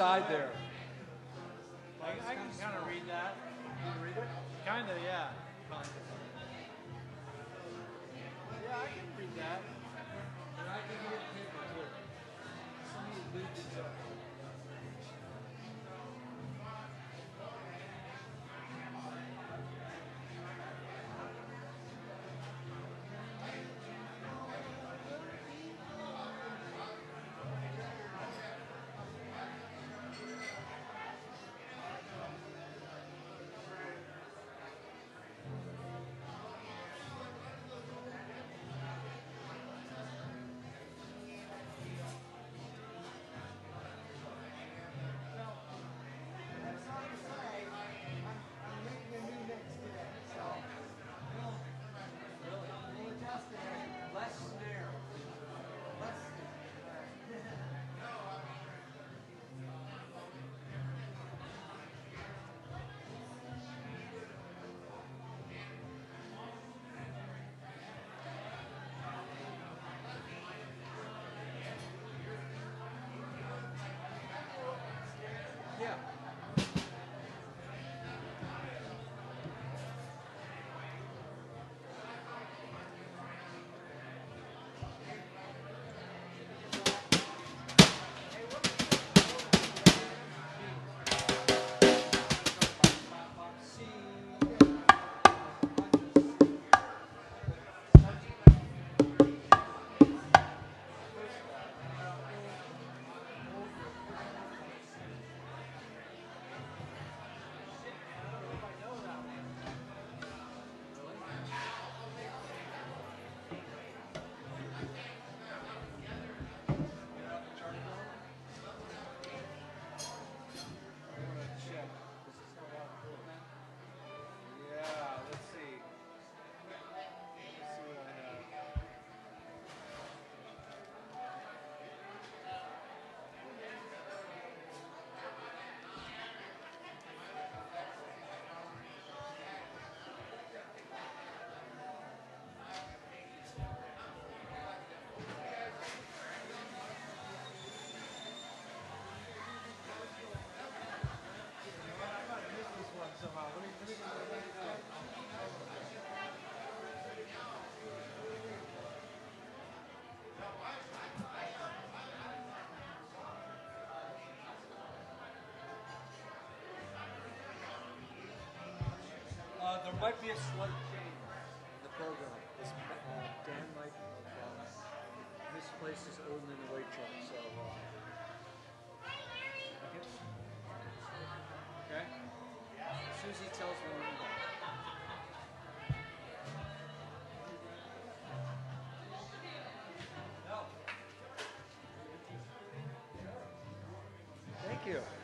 side there. There might be a slight change in the program. This, uh, Dan might uh, misplace his own in the weight chart, so. Uh, okay? Susie tells me when Thank you.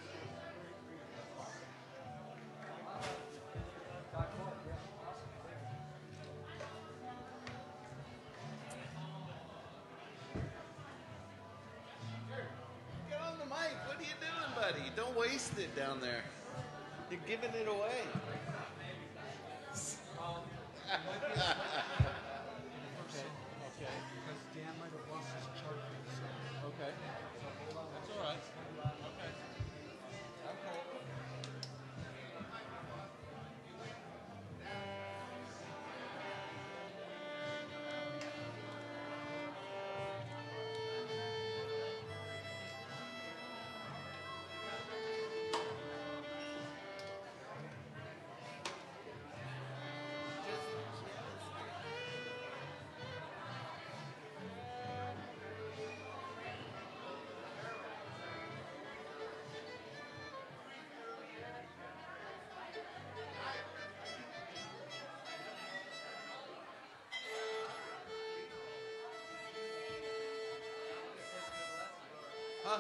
What are you doing, buddy? Don't waste it down there. You're giving it away. Hả?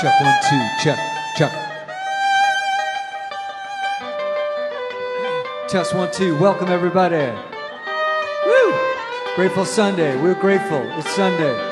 Check one, two, check, check. Test one, two. Welcome, everybody. Woo! Grateful Sunday. We're grateful. It's Sunday.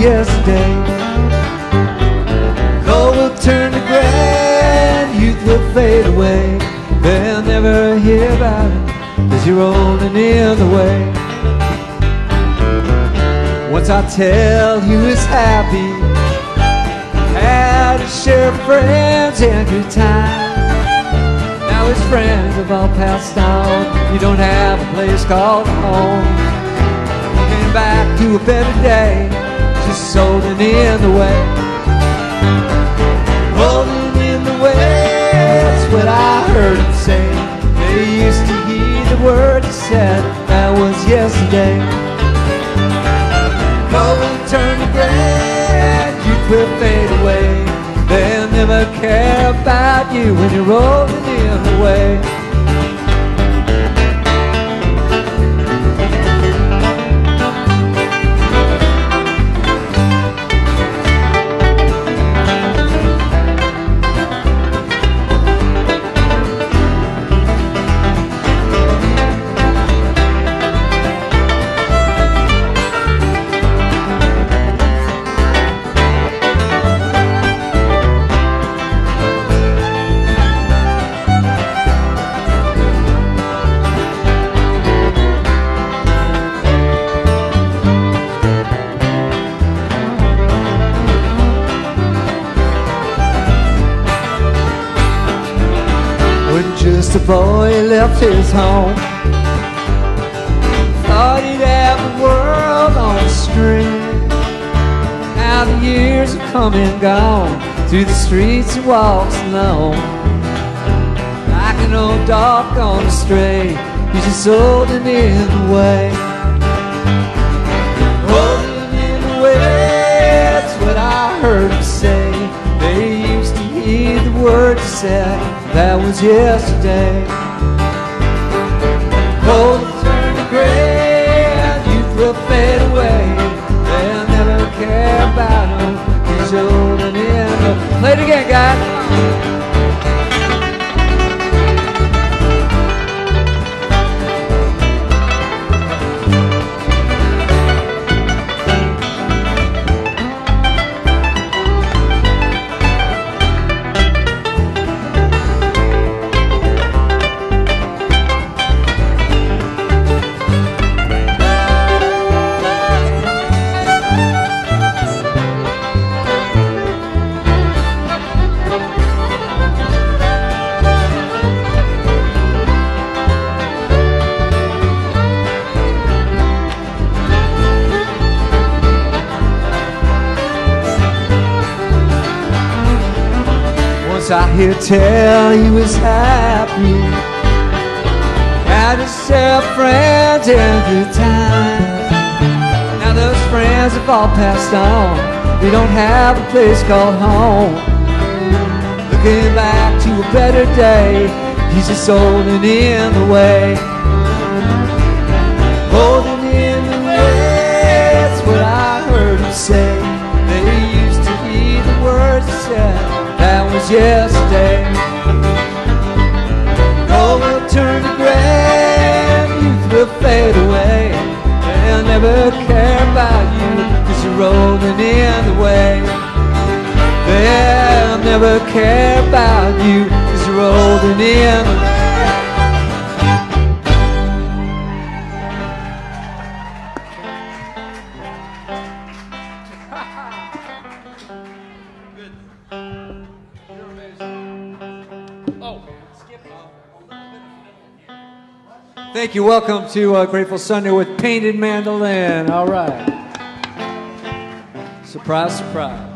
Yesterday. Cold will turn to grand, youth will fade away. They'll never hear about it, cause you're rolling in the way. Once I tell you it's happy, had to share friends and good times. Now his friends have all passed on. You don't have a place called home. Came back to a better day, just holding in the way. Holding in the way, that's what I heard him say. They used to hear the word he said, that was yesterday. Cold turn to gray, youth will fade away. They'll never care about you when you're rolling in the way. Left his home. Thought he'd have the world on a string. Now the years have come and gone. Through the streets he walks alone. Like an old dog gone astray He's just holding in the way. Holding in the way That's what I heard him say. They used to hear the words he said. That was yesterday Cold turn to gray And youth will fade away. They'll never care about him He's holding in. The Play it again, guys Hear tell he was happy Had himself friends good times Now those friends have all passed on. They don't have a place called home. Looking back to a better day He's just holding in the way. Holding yesterday. Gold will turn to gray Youth will fade away They'll never care about you Cause you're rolling in the way. They'll never care about you Cause you're rolling in the way Thank you. Welcome to uh, Grateful Sunday with Painted Mandolin. All right. Surprise, surprise.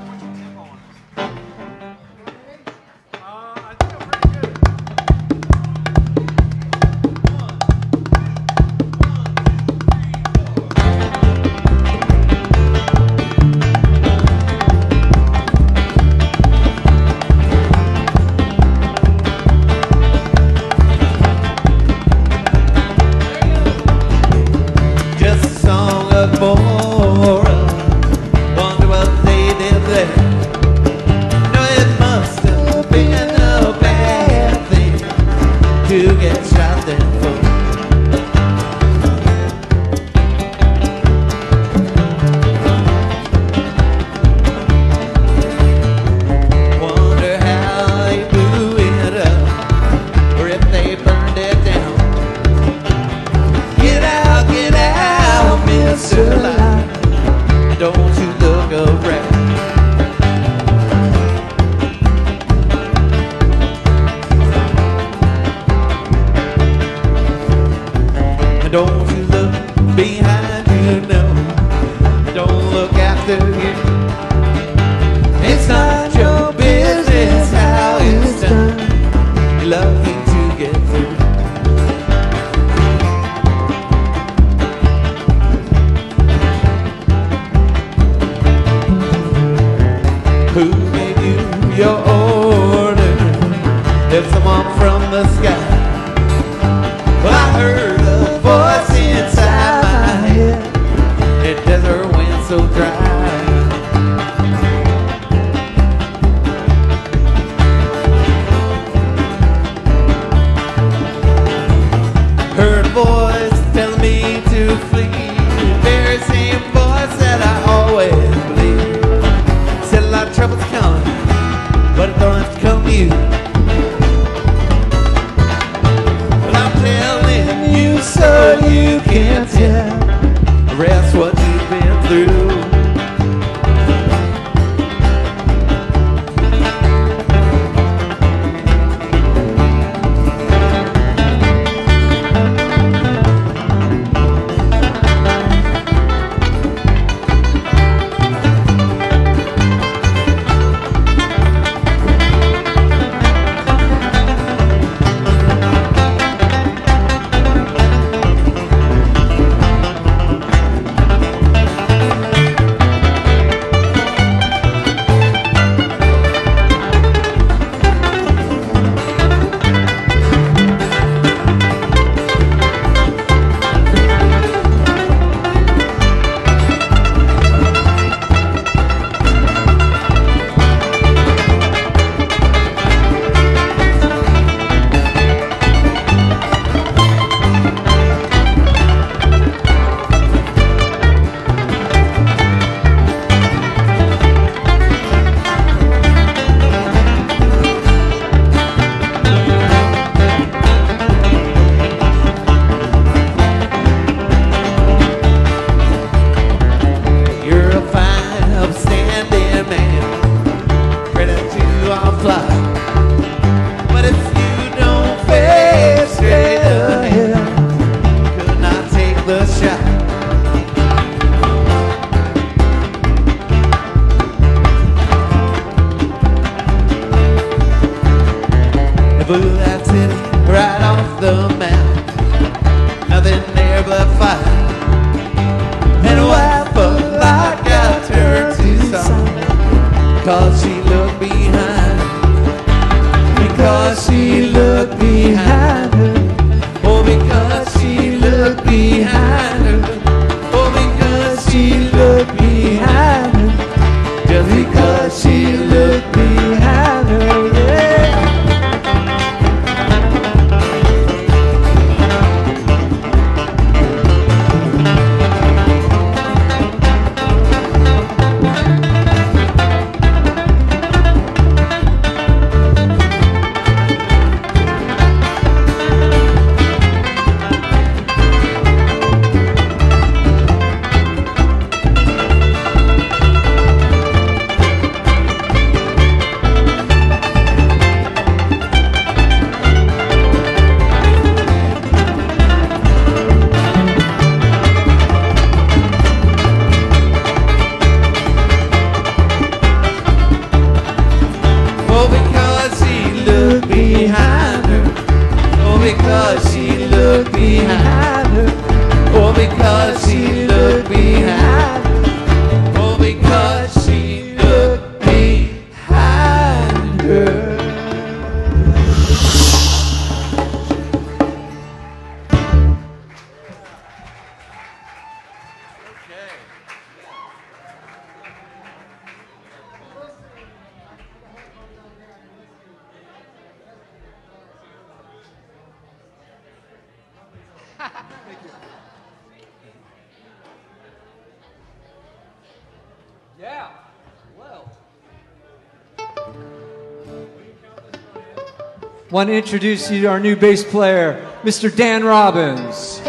Thank you. Yeah. Well. Want to introduce you to our new bass player, Mr. Dan Robbins.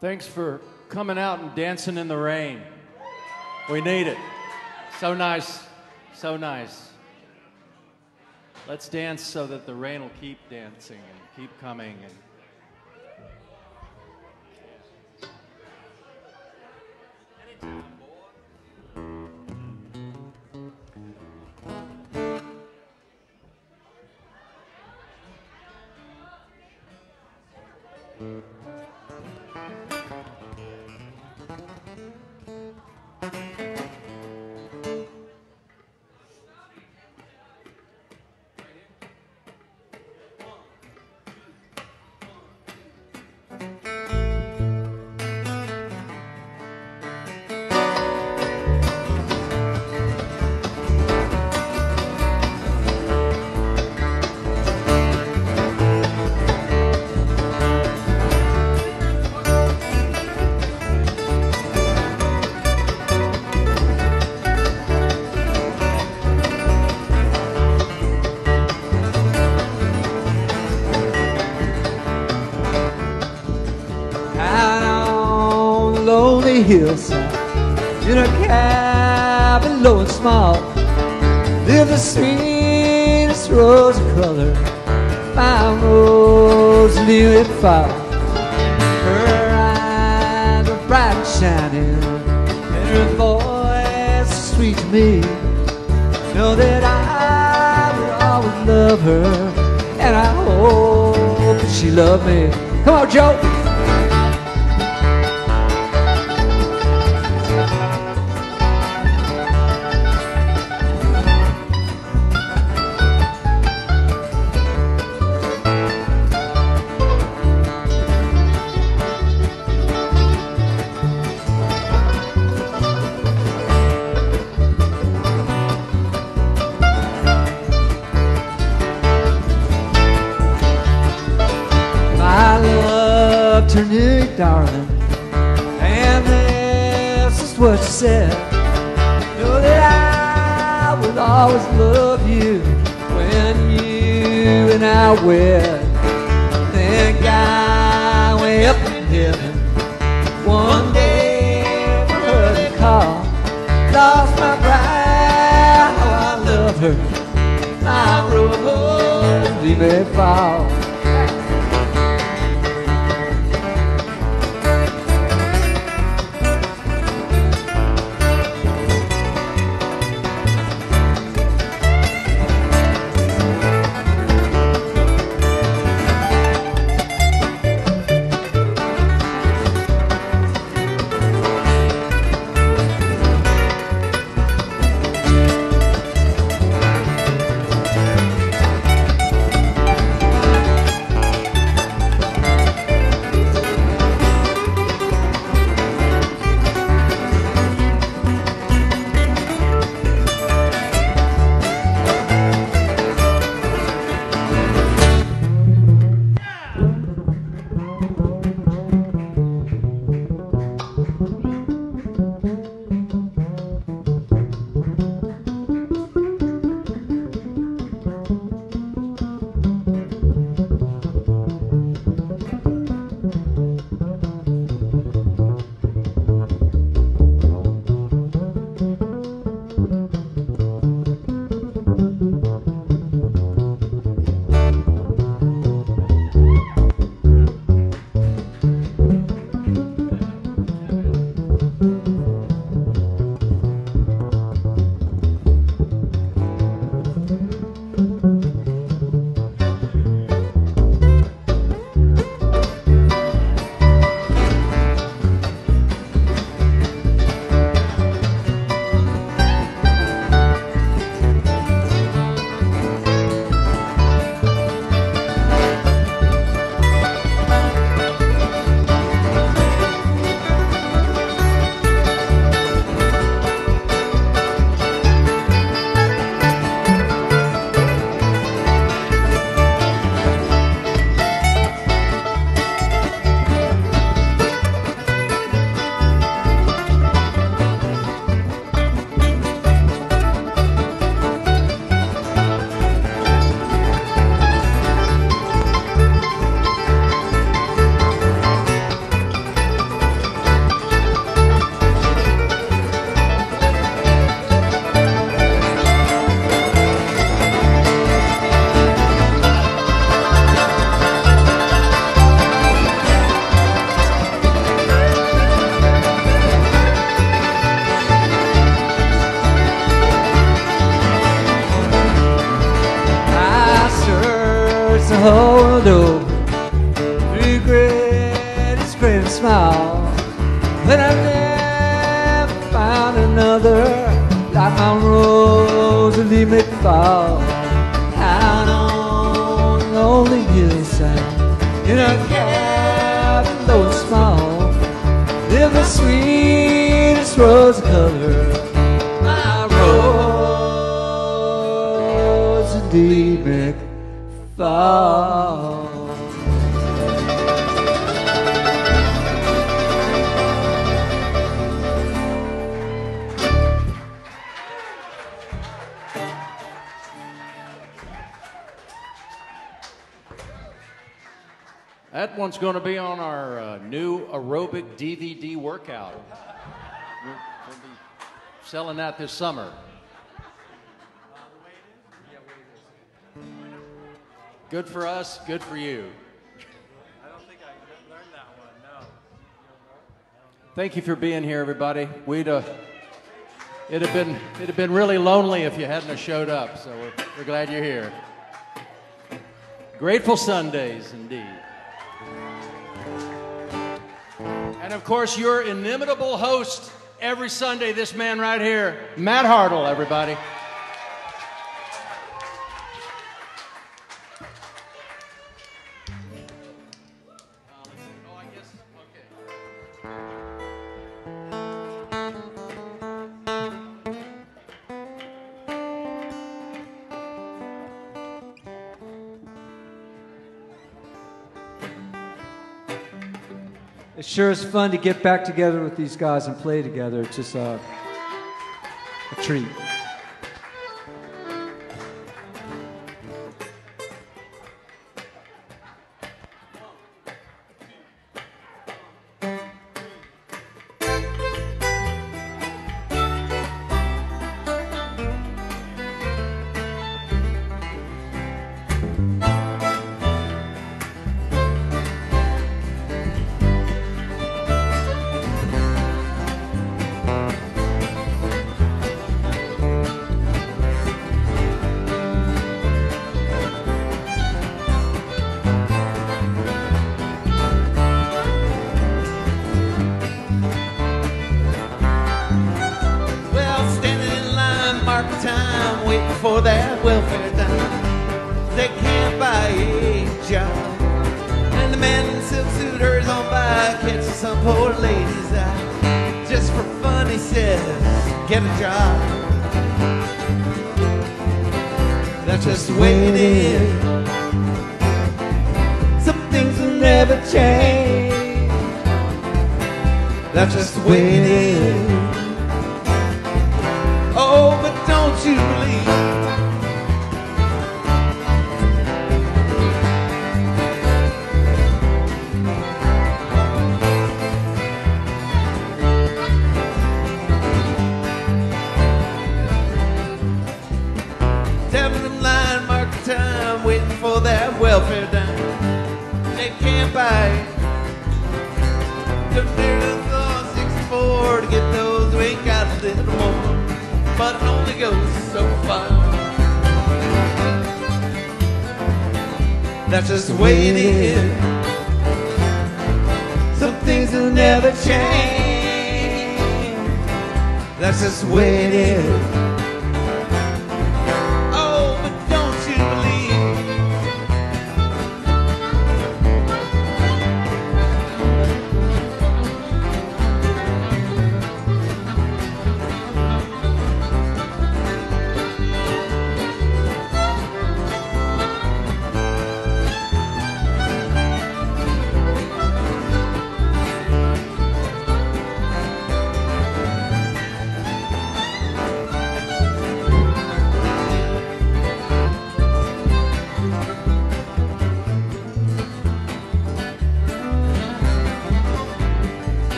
Thanks for coming out and dancing in the rain. We need it. So nice. So nice. Let's dance so that the rain will keep dancing and keep coming and hillside. In a cabin low and small live the sweetest rose of color my Rosa Lee McFall her eyes are bright and shining and her voice is sweet to me. Know that I will always love her and I hope that she love me. Come on Joe Selling that this summer. Good for us, good for you. I don't think I learned that one, no. Thank you for being here, everybody. We'd, uh, it'd have been, it'd have been really lonely if you hadn't have showed up, so we're, we're glad you're here. Grateful Sundays, indeed. And of course, your inimitable host, every Sunday, this man right here, Matt Hartle, everybody. sure is fun to get back together with these guys and play together. It's just a, a treat.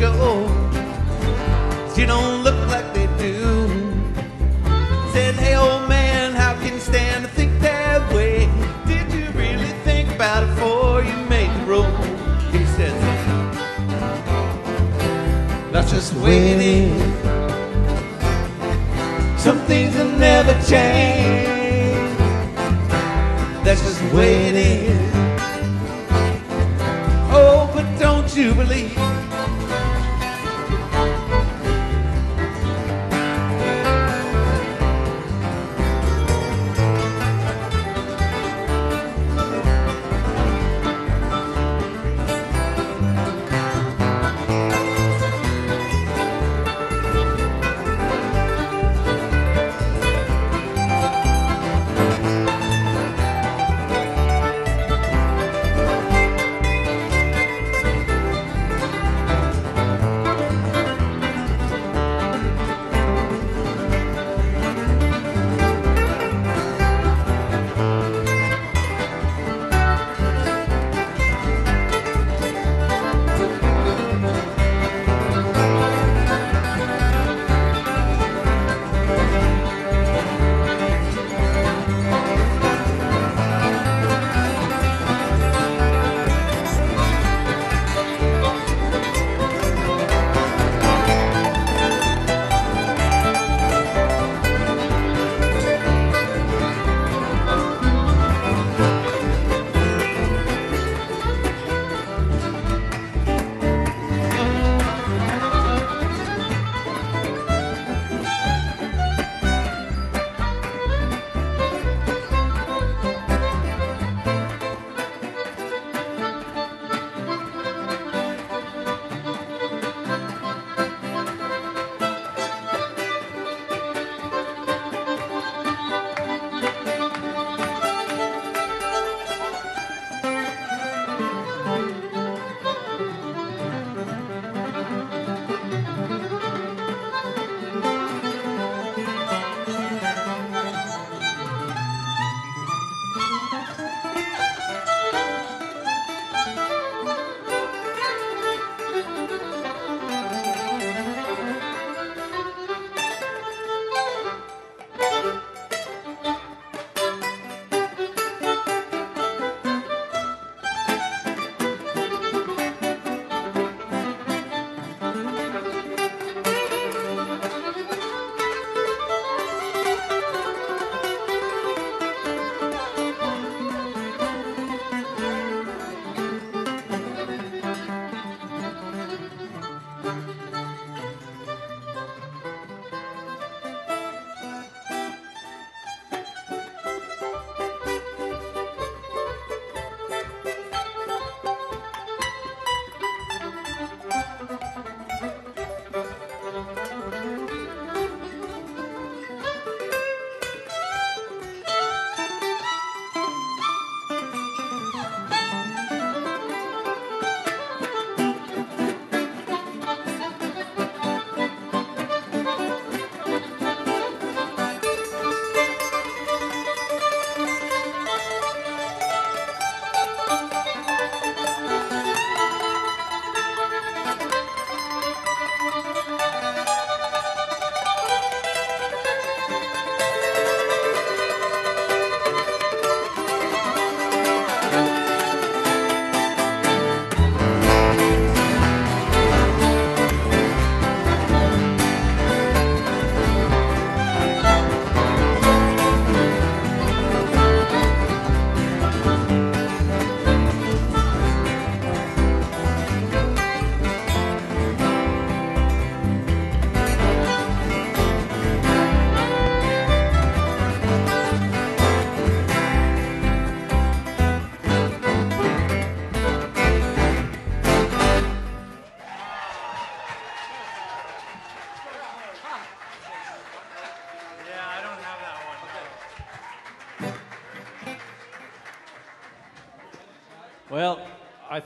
Oh.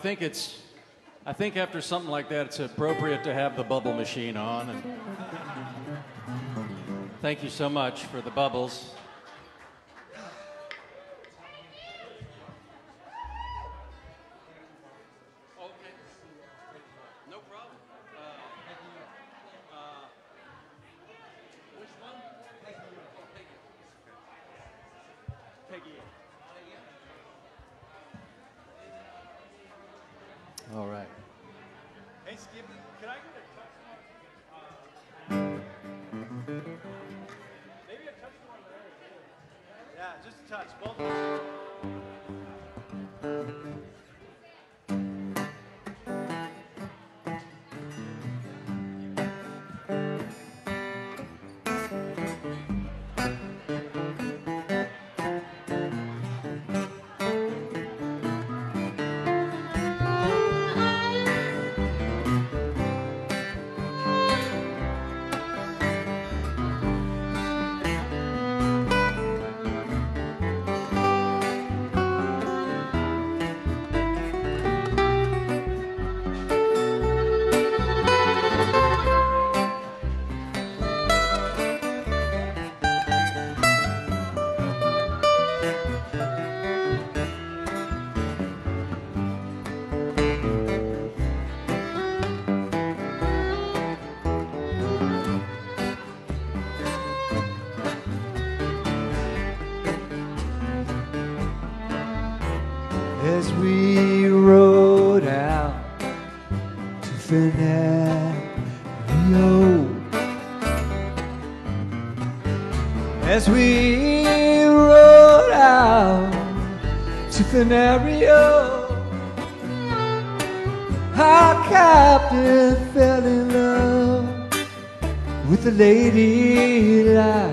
think it's, I think after something like that, it's appropriate to have the bubble machine on. And thank you so much for the bubbles. infinite As we rode out to Fenario, our captain fell in love with a lady light.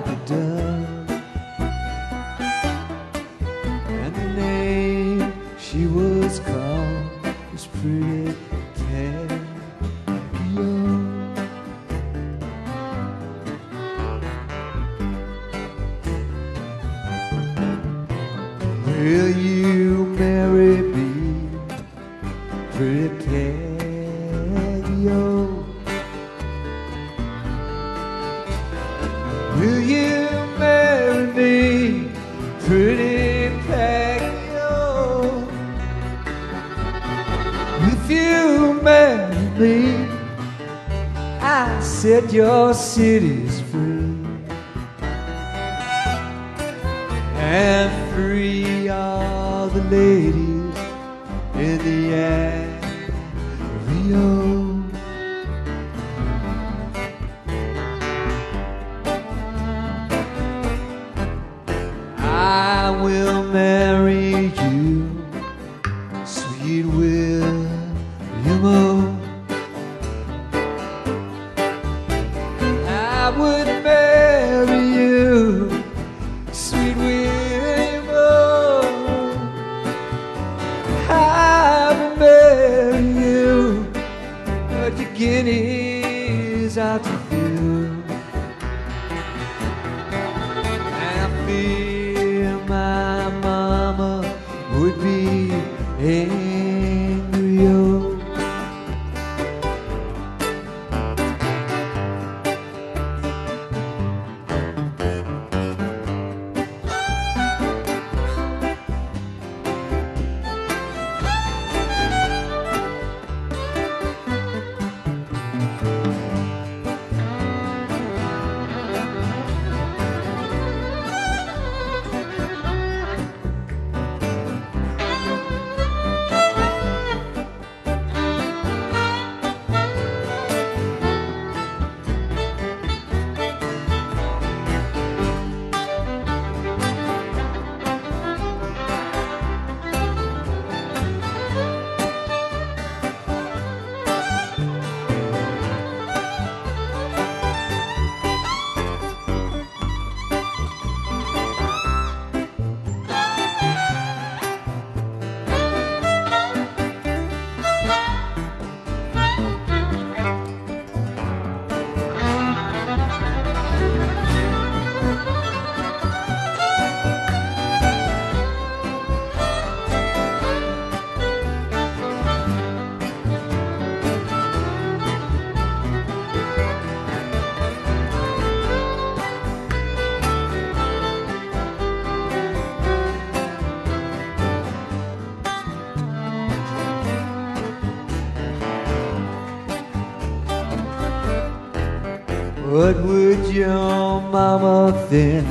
your mama thin,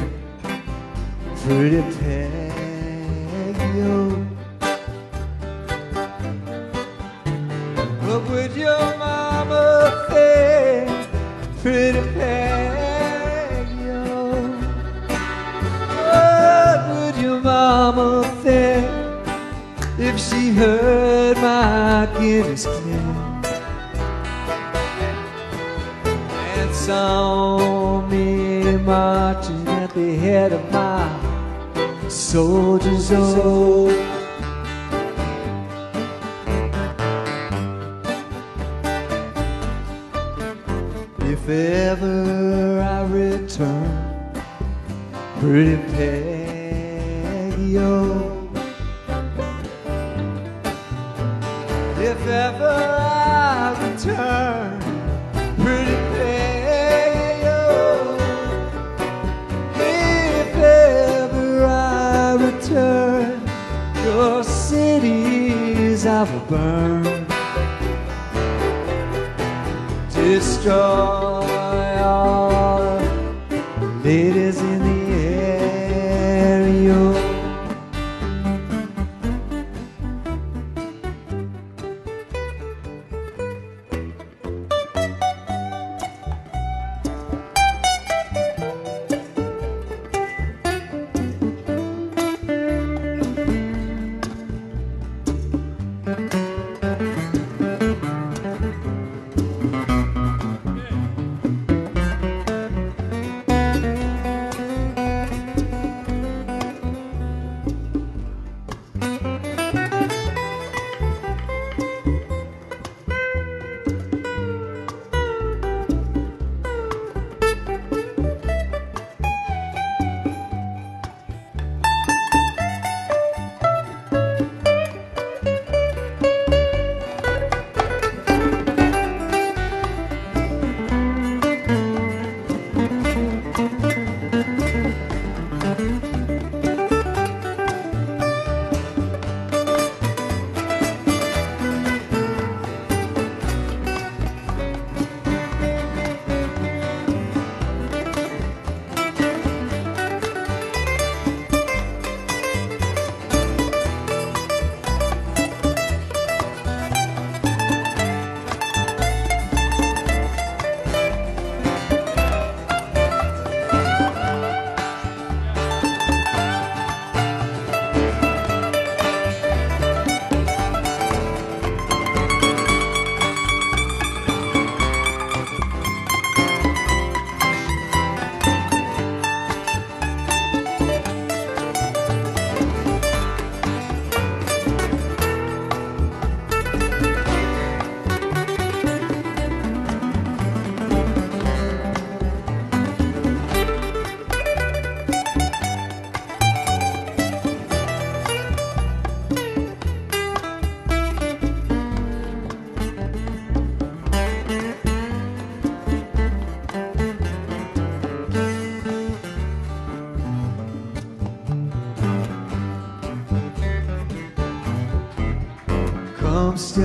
pretty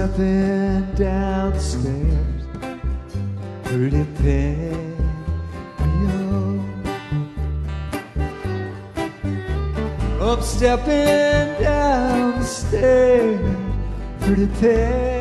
stepping down the stairs, pretty Peggy-O. Up stepping down the stairs, pretty Peggy-O.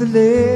the lake.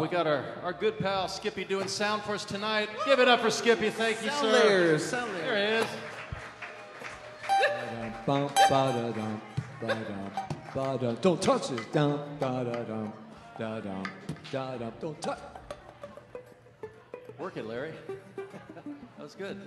We got our, our good pal Skippy doing sound for us tonight. Give it up for Skippy. Thank sound you, sir. Layers, sound layers. There he is. Don't touch it. Dum, da, da, dum, da, dum, da, dum. Don't touch. Work it, Larry. that was good.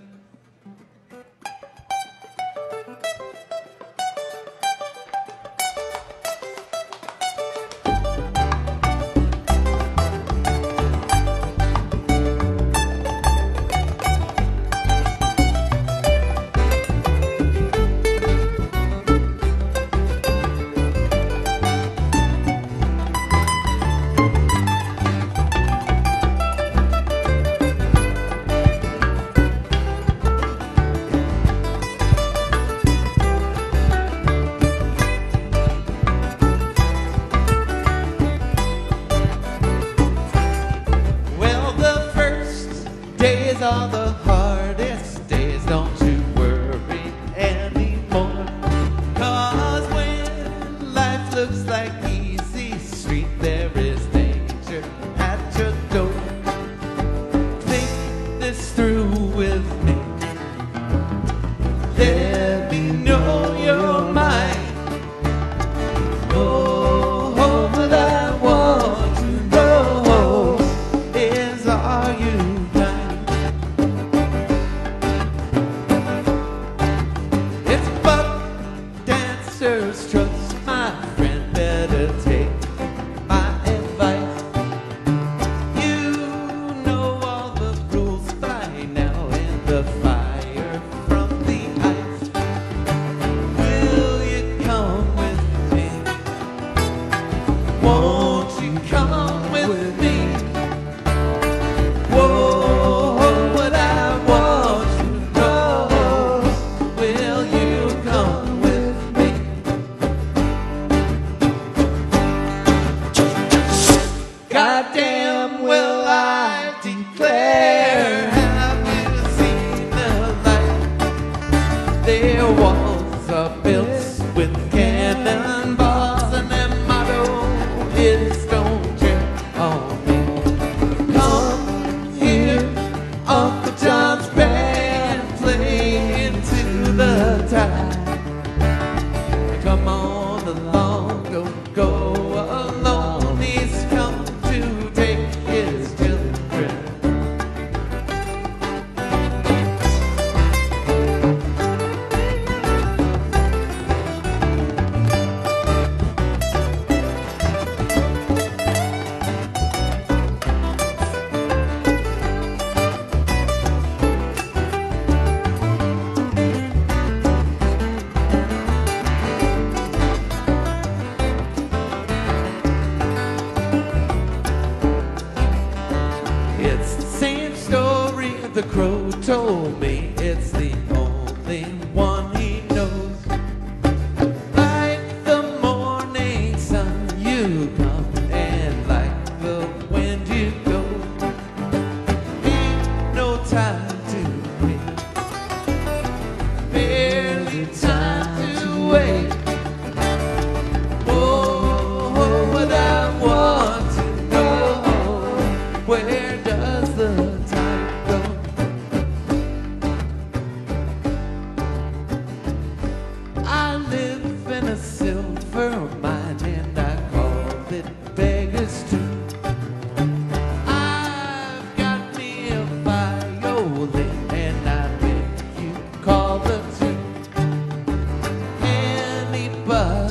goodbye.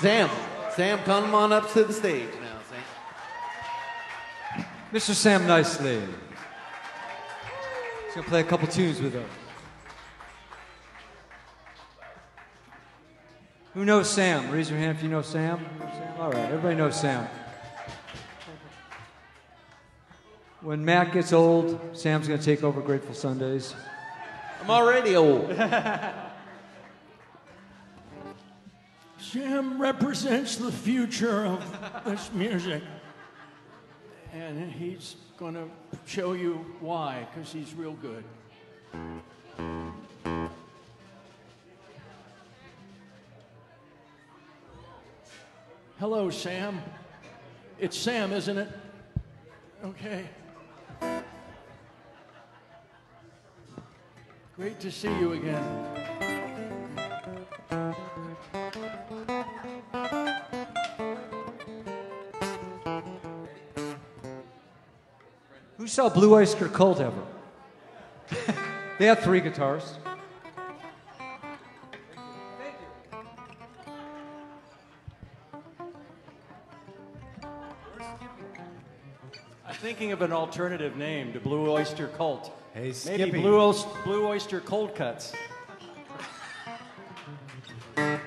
Sam, Sam, come on up to the stage now, Sam. Mr. Sam Nicely. He's gonna play a couple tunes with us. Who knows Sam? Raise your hand if you know Sam. All right, everybody knows Sam. When Matt gets old, Sam's gonna take over Grateful Sundays. I'm already old. Sam represents the future of this music. And he's going to show you why, because he's real good. Hello, Sam. It's Sam, isn't it? Okay. Great to see you again. Who saw Blue Oyster Cult ever? they had three guitars. I'm thinking of an alternative name to Blue Oyster Cult. Hey, Maybe Blue, Oys- Blue Oyster Cold Cuts. Hey,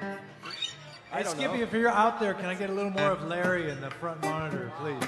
don't Skippy, know. if you're out there, can I get a little more of Larry in the front monitor, please?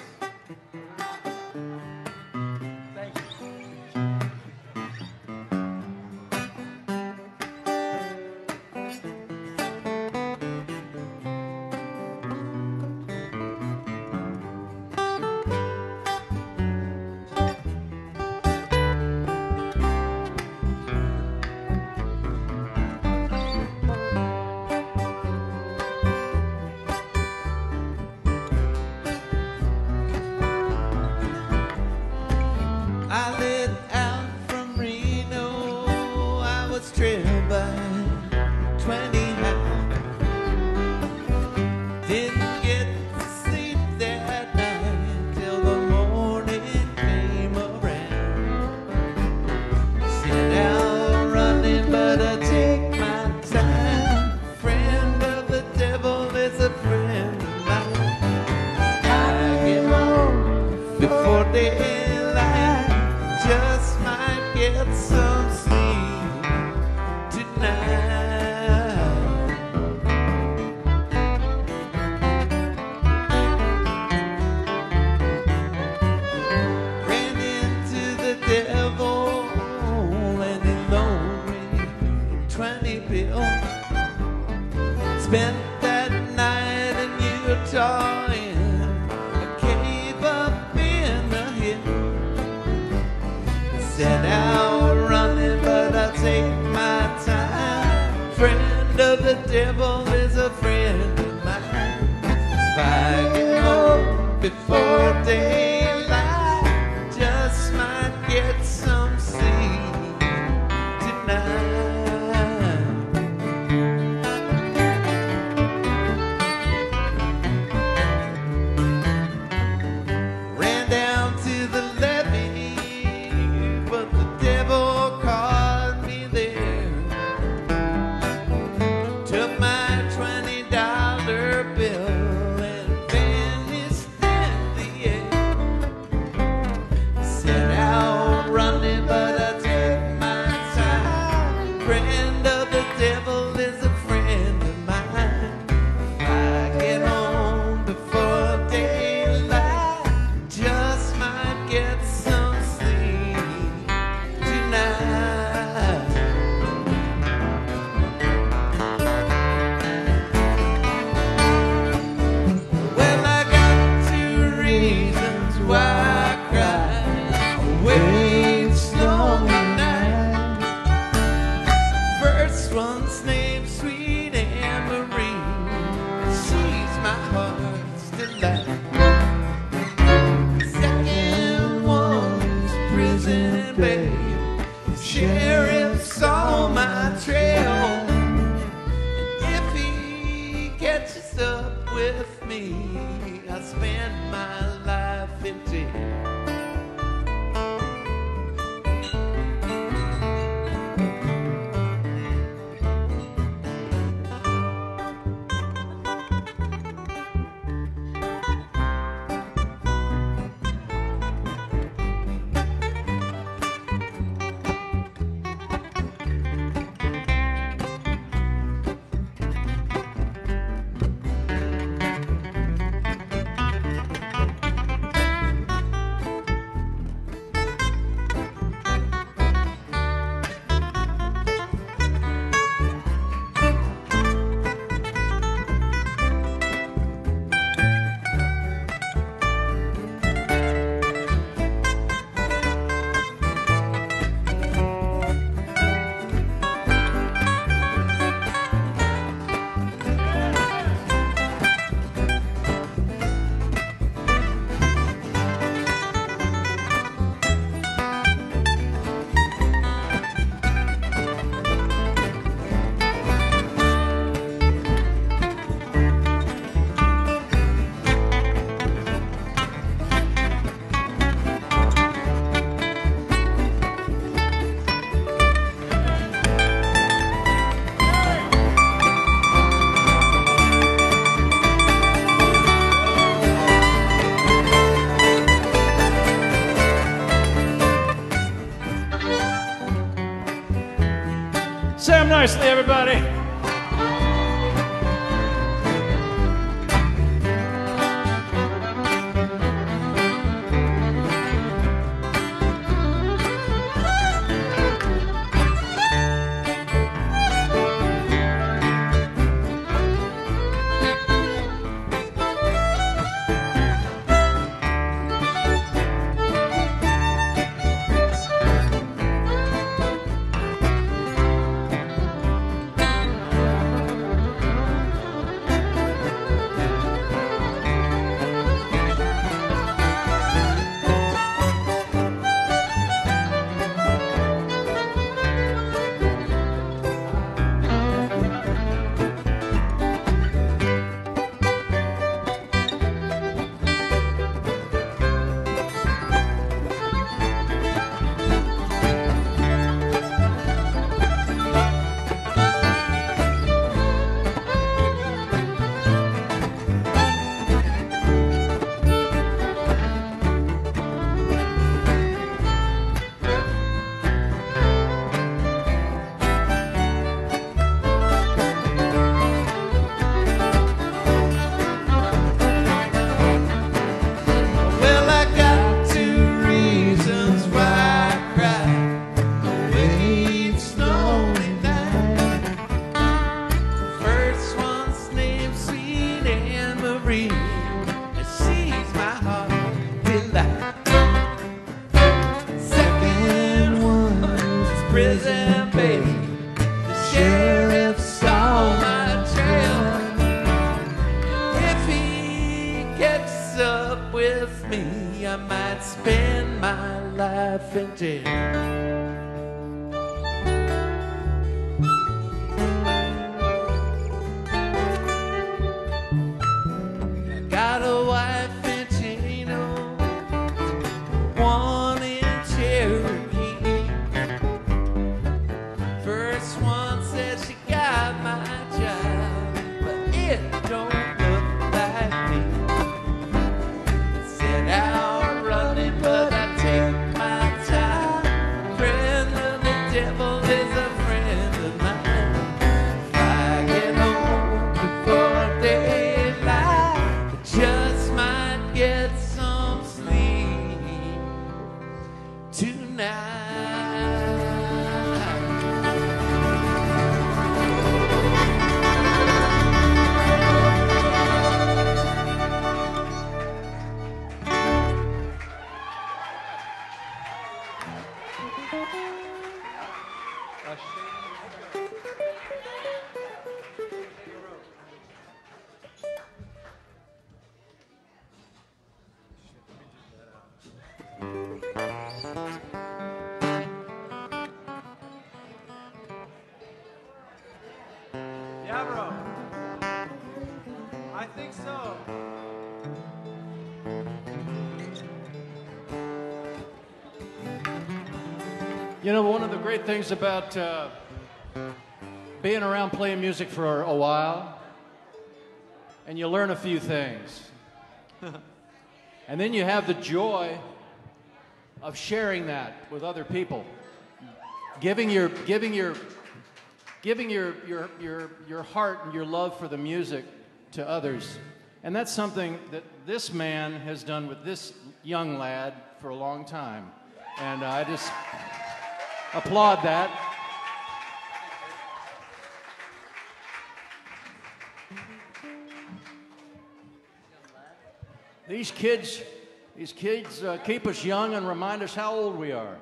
You know, one of the great things about uh, being around playing music for a while, and you learn a few things. and then you have the joy of sharing that with other people. Giving your, giving your, giving your, your, your, your heart and your love for the music to others. And that's something that this man has done with this young lad for a long time. And uh, I just Applaud that. These kids, these kids uh, keep us young and remind us how old we are.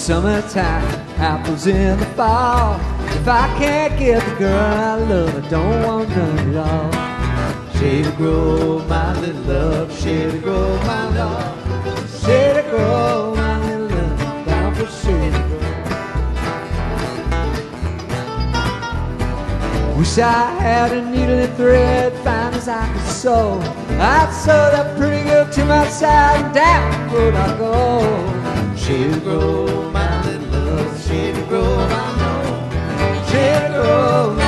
Summertime, apples in the fall. If I can't get the girl I love, I don't want none at all. Shady Grove, my little love, Shady Grove, my love. Shady Grove, my little love, bound for Shady Grove. Wish I had a needle and thread, fine as I could sew. I'd sew that pretty girl to my side, and down the road I go. Shady Grove, Shady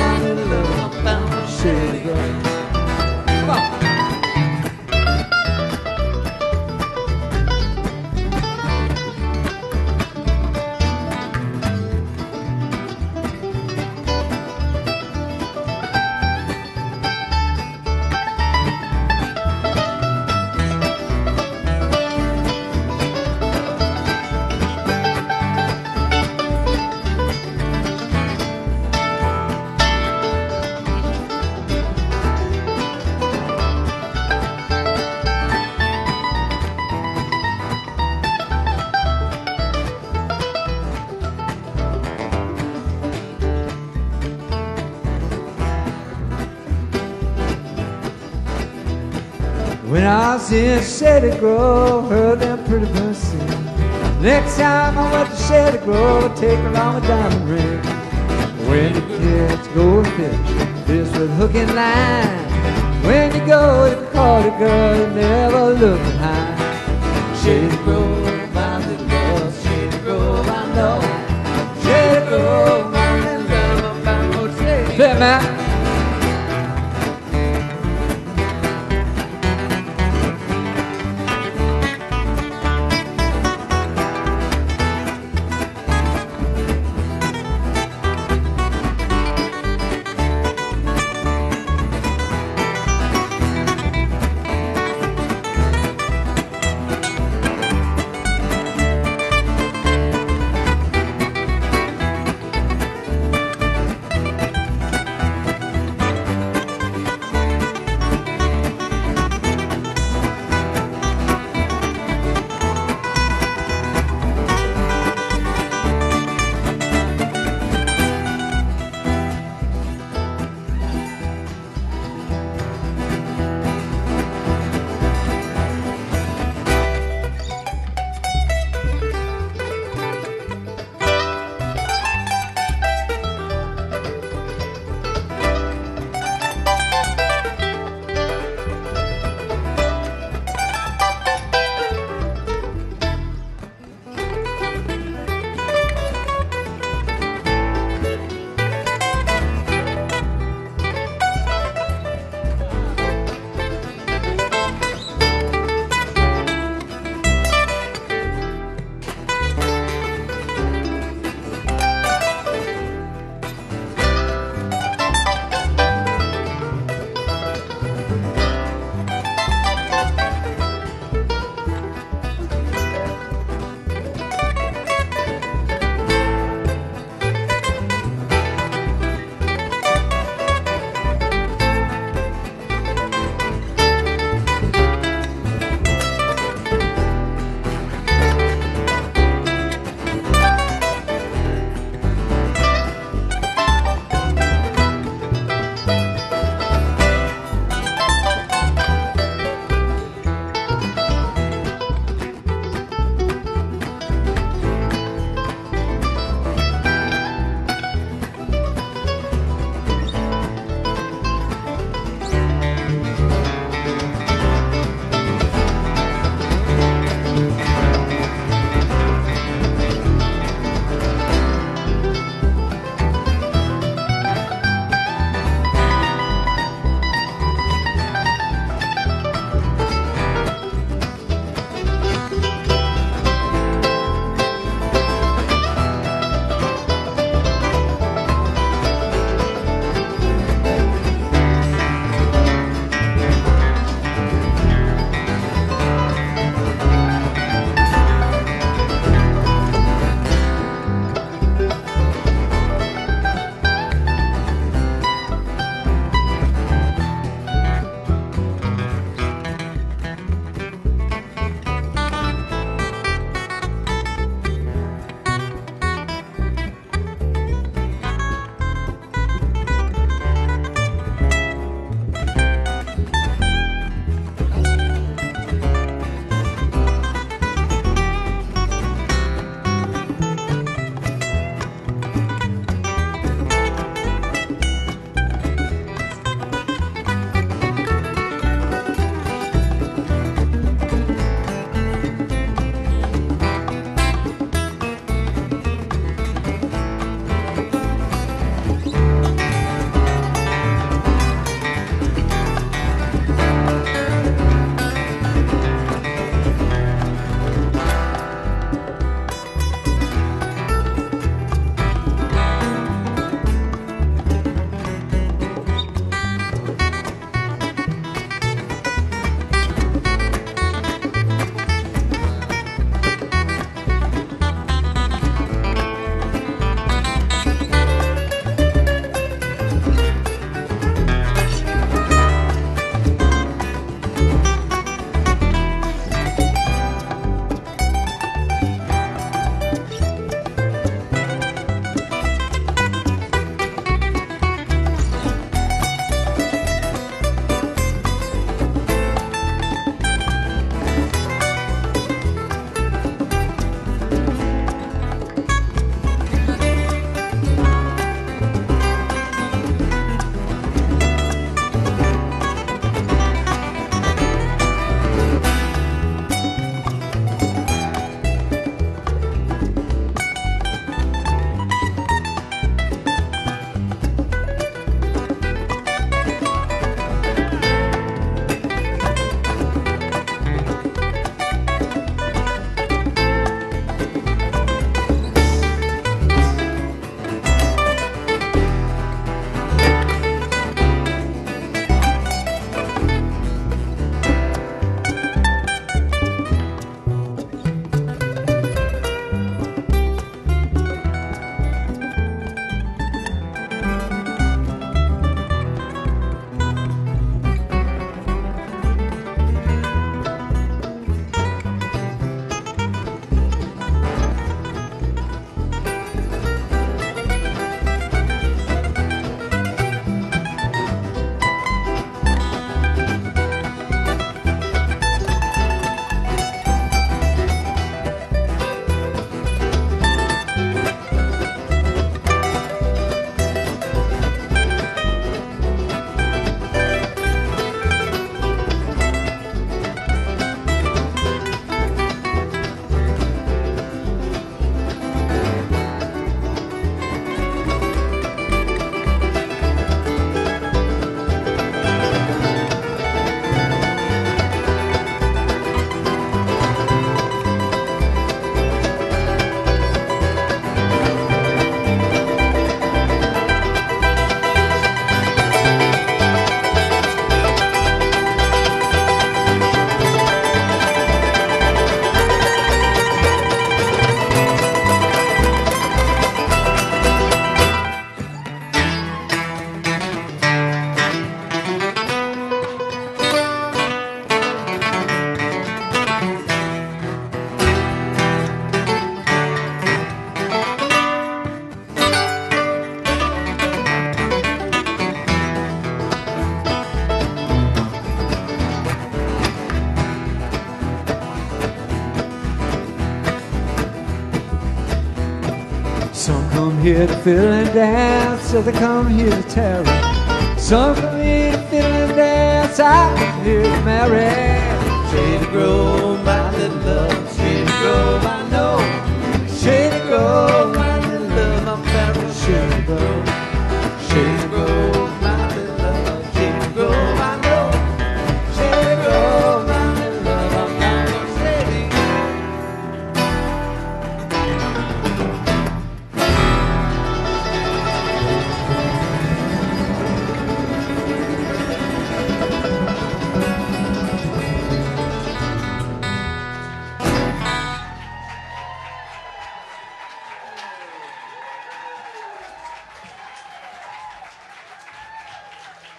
In Shady Grove, heard them pretty birds. Next time I went to Shady Grove, I'd take along a diamond ring. When the kids go fish, with hook and line. When you go to call the girl, you never look behind. Shady Grove, my little love, Shady Grove, I know. Shady Grove, I'm for come here to fiddle and dance, so they come here to tarry. Some come here to fiddle and dance, I come here to marry. Shady Grove, my little love. Shady Grove, I know. Shady Grove, my little love. I'm in Shady Grove.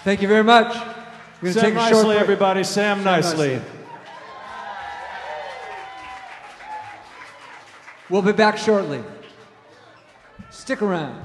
Thank you very much. We're going to Sam take a short nicely, break. everybody. Sam, nicely. We'll be back shortly. Stick around.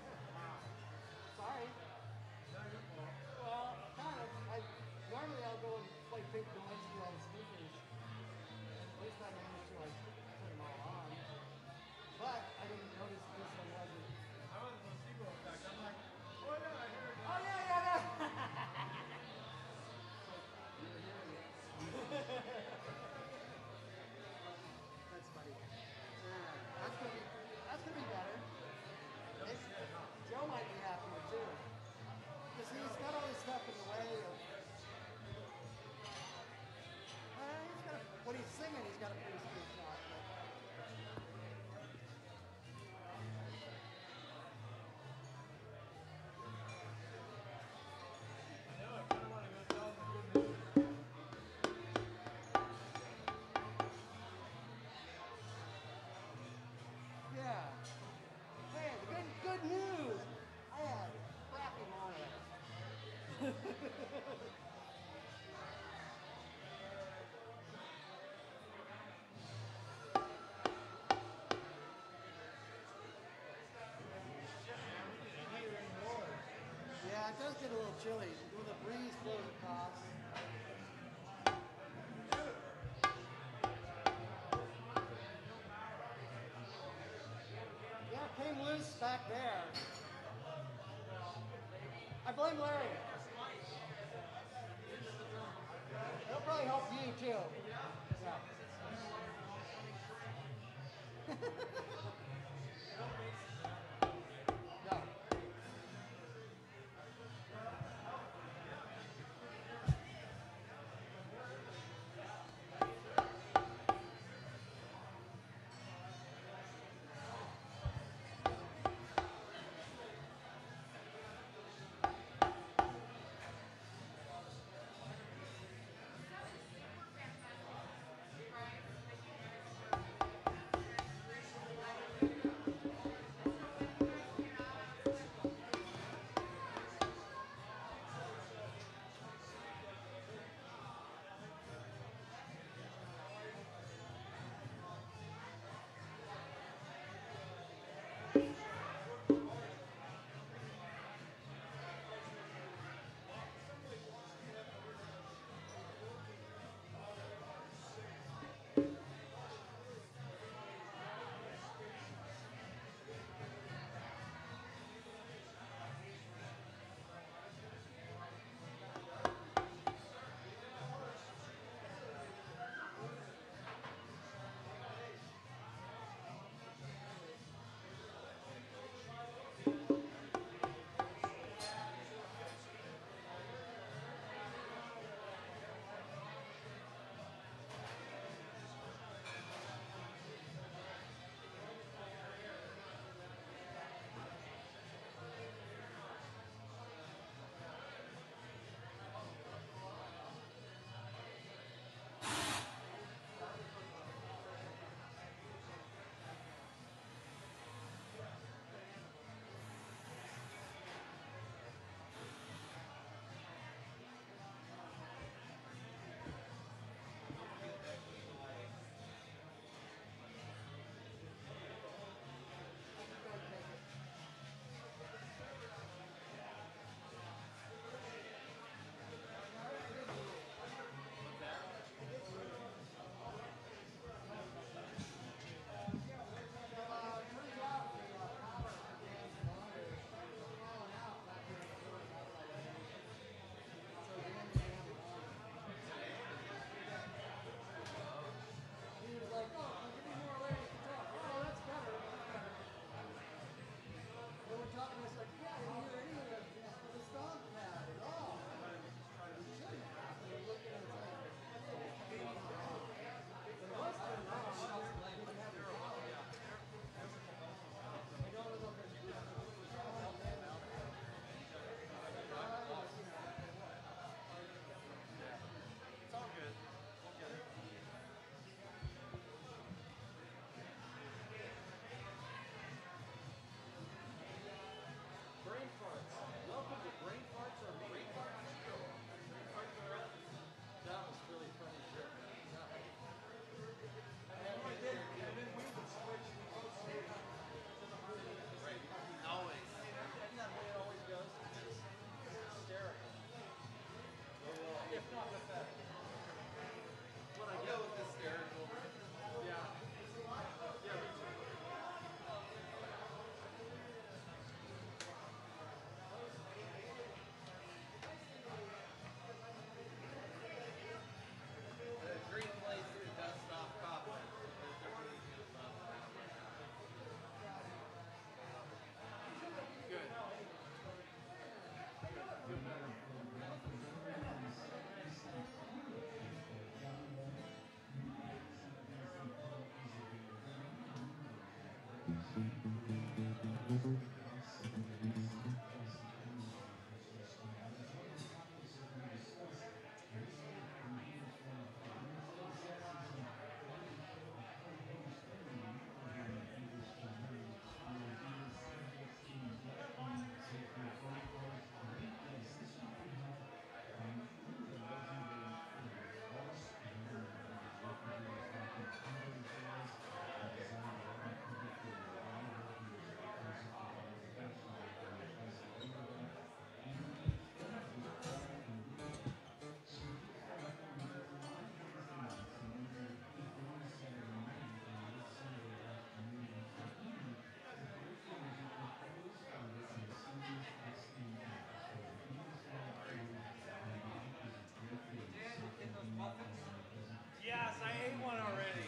yeah, it does get a little chilly. When the breeze blows across, Yeah, came loose back there. I blame Larry. 22. Yeah. already.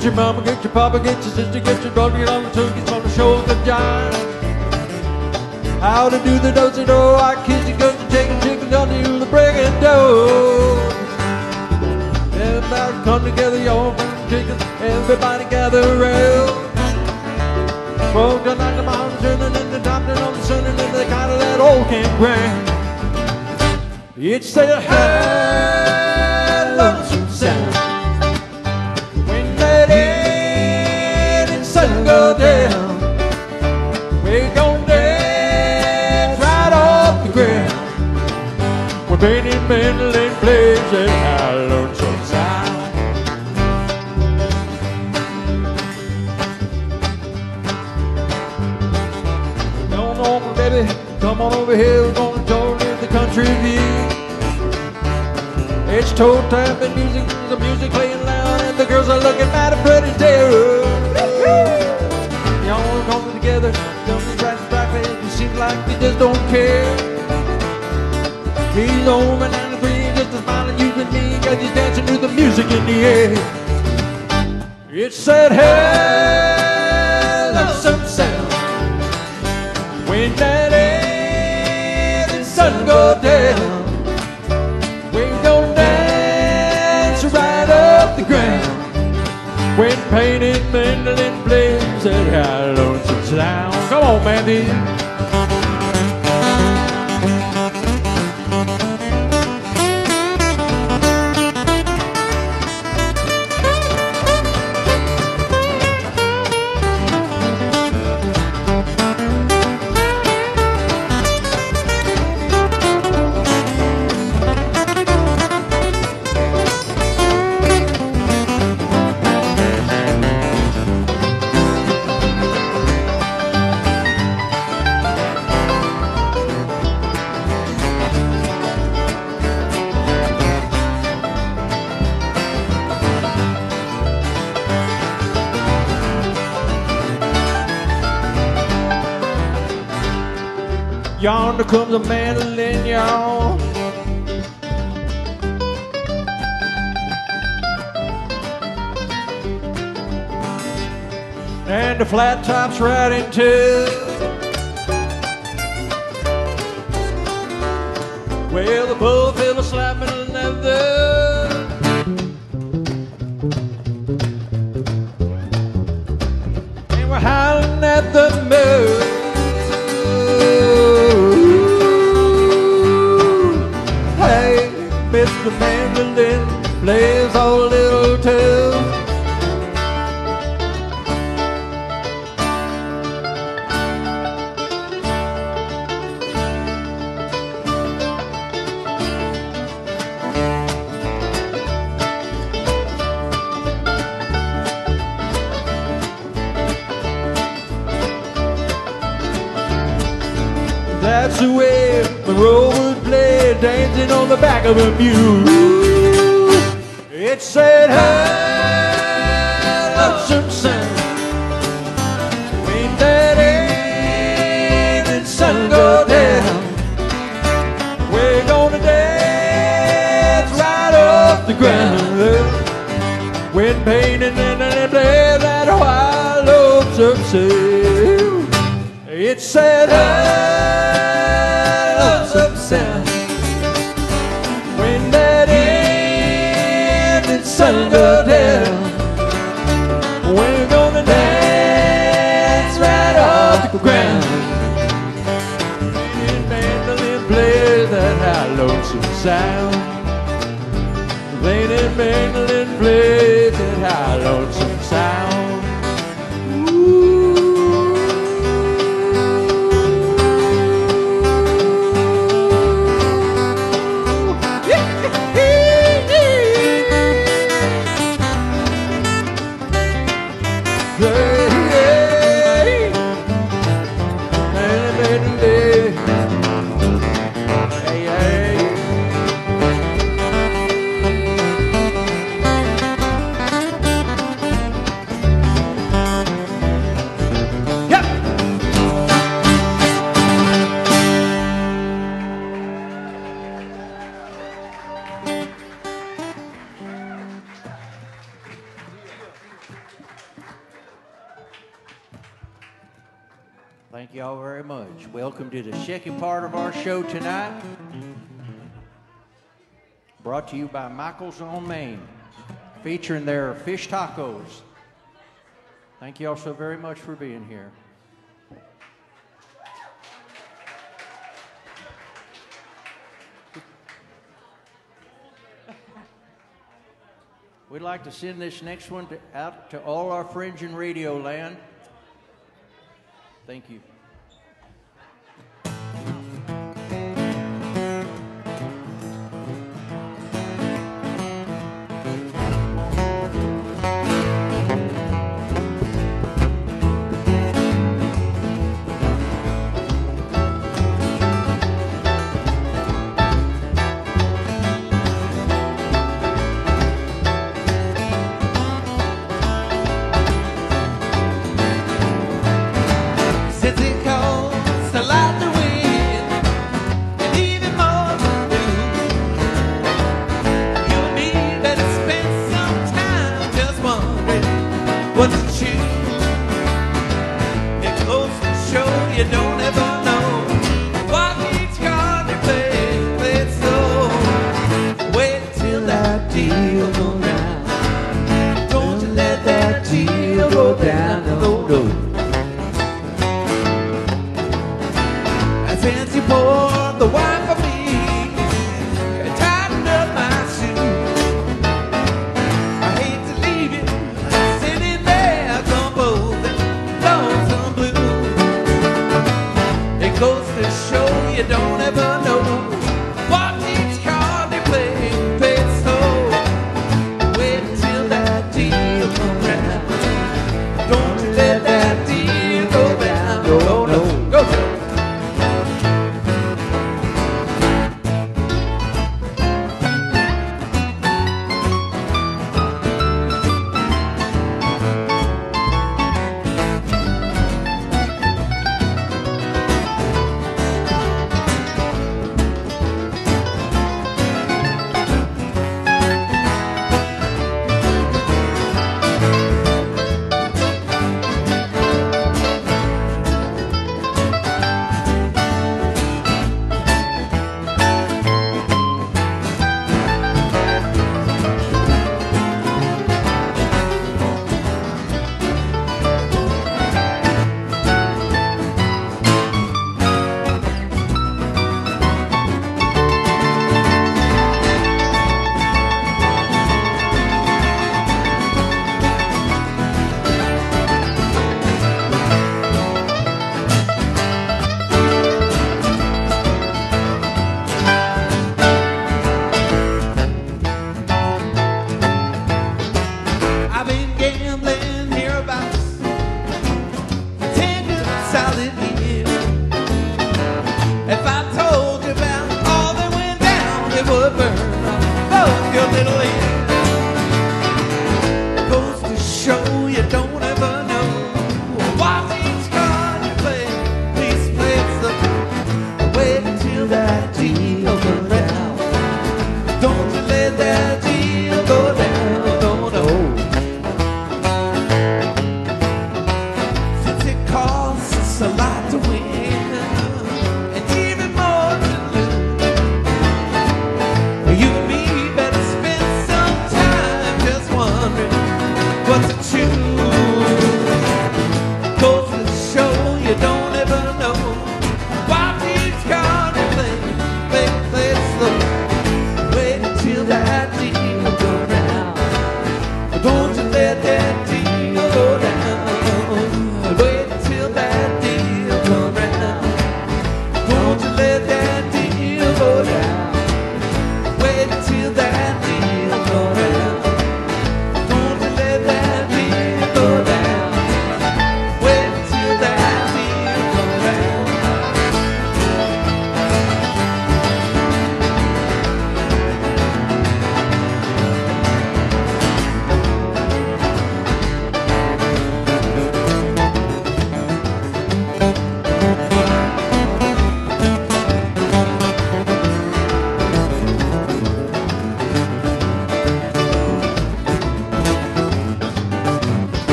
Get your mama, get your papa, get your sister, get your brother, get on the it's on the shoulder giant. How to do the do-si-do I kiss you, a chicken, down to the break and dough. Everybody come together, y'all bring chicken, everybody gather around. Folk are like the mountains turning and the doctor on the sun and the kind of that old campground. It's a high Benny Mandolin plays that high lonesome sound. Over, baby. Come on over here. We're gonna join in the country view. It's toe tapping music, the music playing loud, and the girls are looking mighty pretty too. Y'all coming together, jumping right and back, it seems like they just don't care. He's over 93, just as smiling you and me, cause he's dancing to the music in the air. It's that hell of some sound when that evening sun go down. We gon' dance right up the ground when painted mandolin plays that high lonesome sound. Come on, Mandy. Comes a mandolin, y'all. And the flat top's right into. Well, fish tacos. Thank you all so very much for being here. We'd like to send this next one to, out to all our friends in radio land.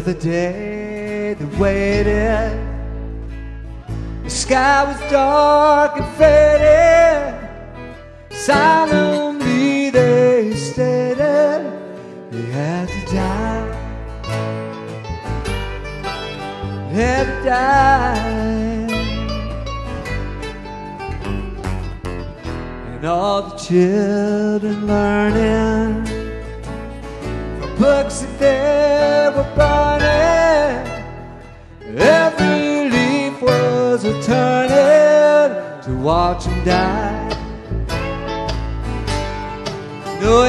The day they waited. The sky was dark and faded. Solemnly they stated they had to die. They had to die. And all the children learning die. No,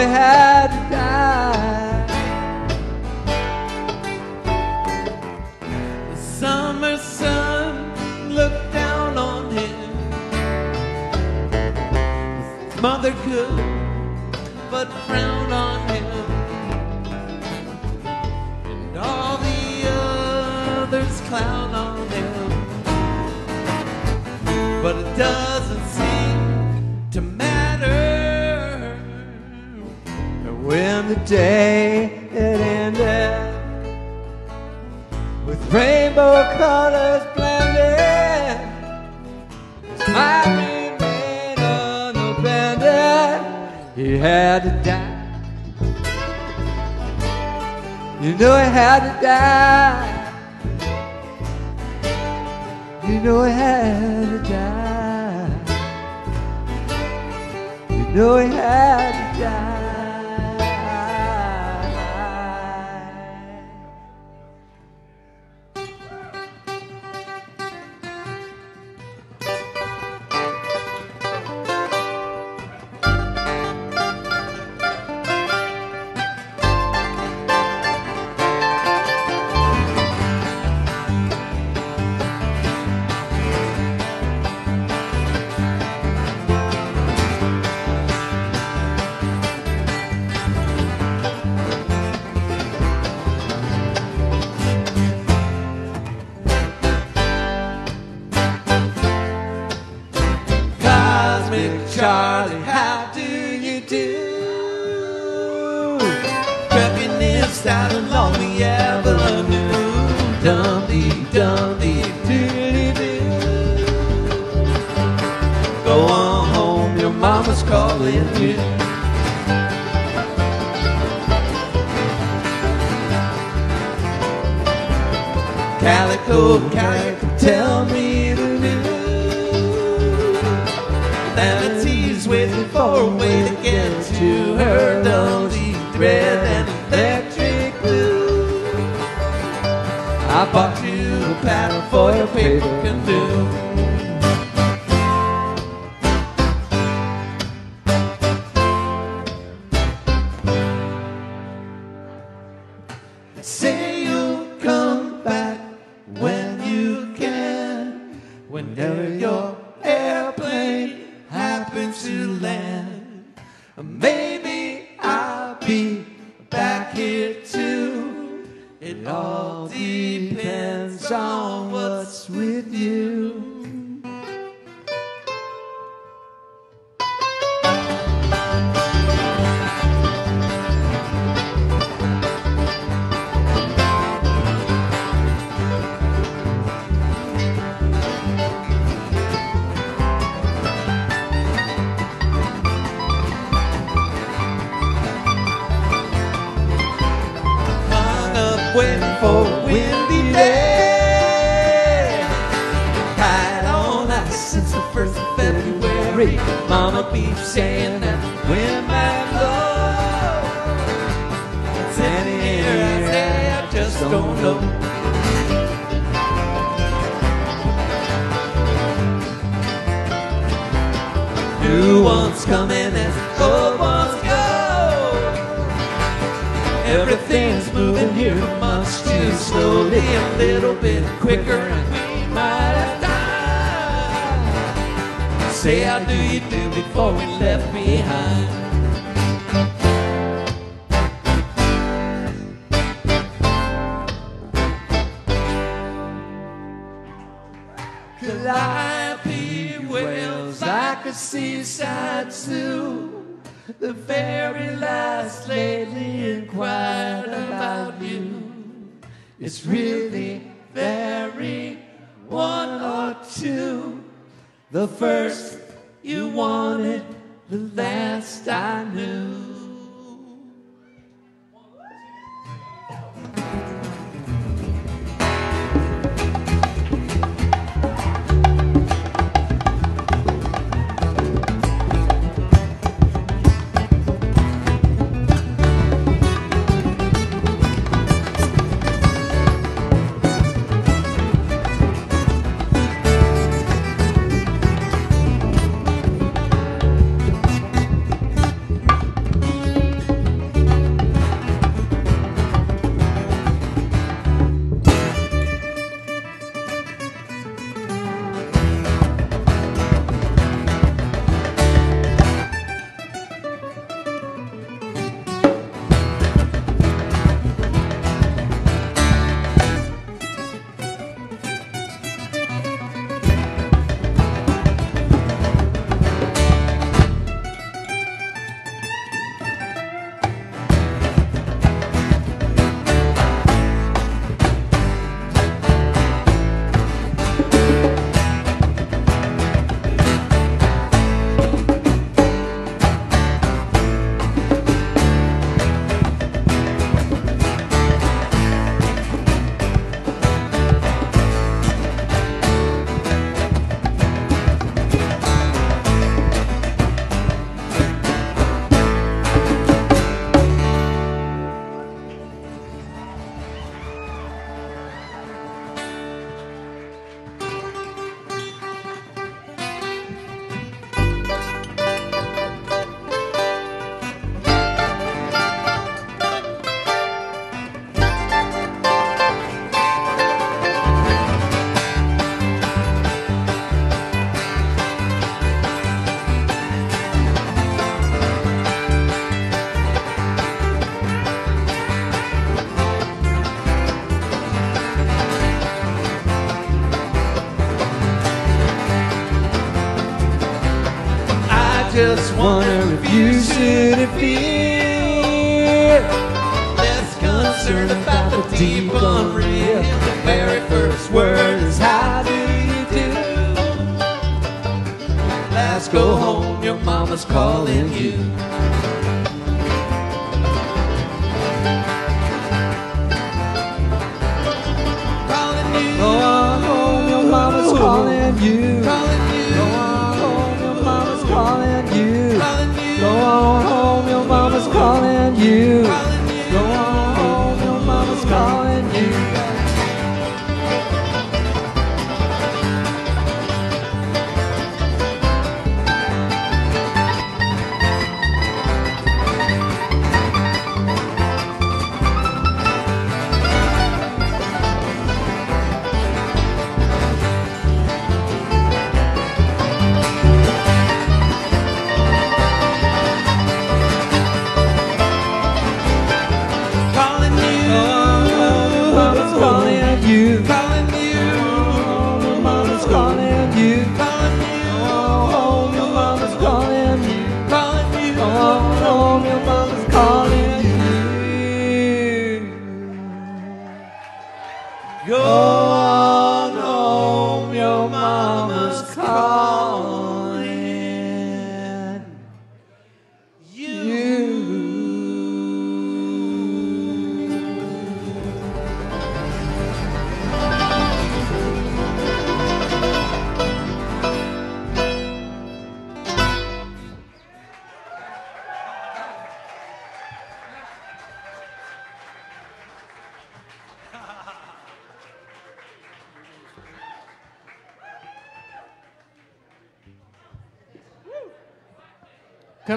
day it ended with rainbow colors blended. Mind remained unoffended. He had to die. You know he had to die. You know he had to die. You know he had to die.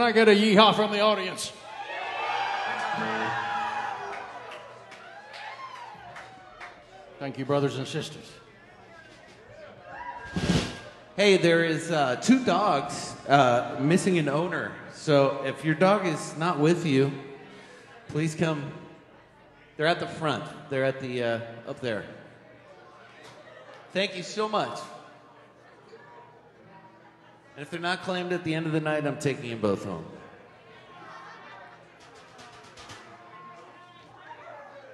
I get a yeehaw from the audience? Thank you, brothers and sisters. Hey, there is uh, two dogs uh, missing an owner. So if your dog is not with you, please come. They're at the front. They're at the uh, up there. Thank you so much. And if they're not claimed at the end of the night, I'm taking them both home.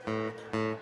Mm-hmm.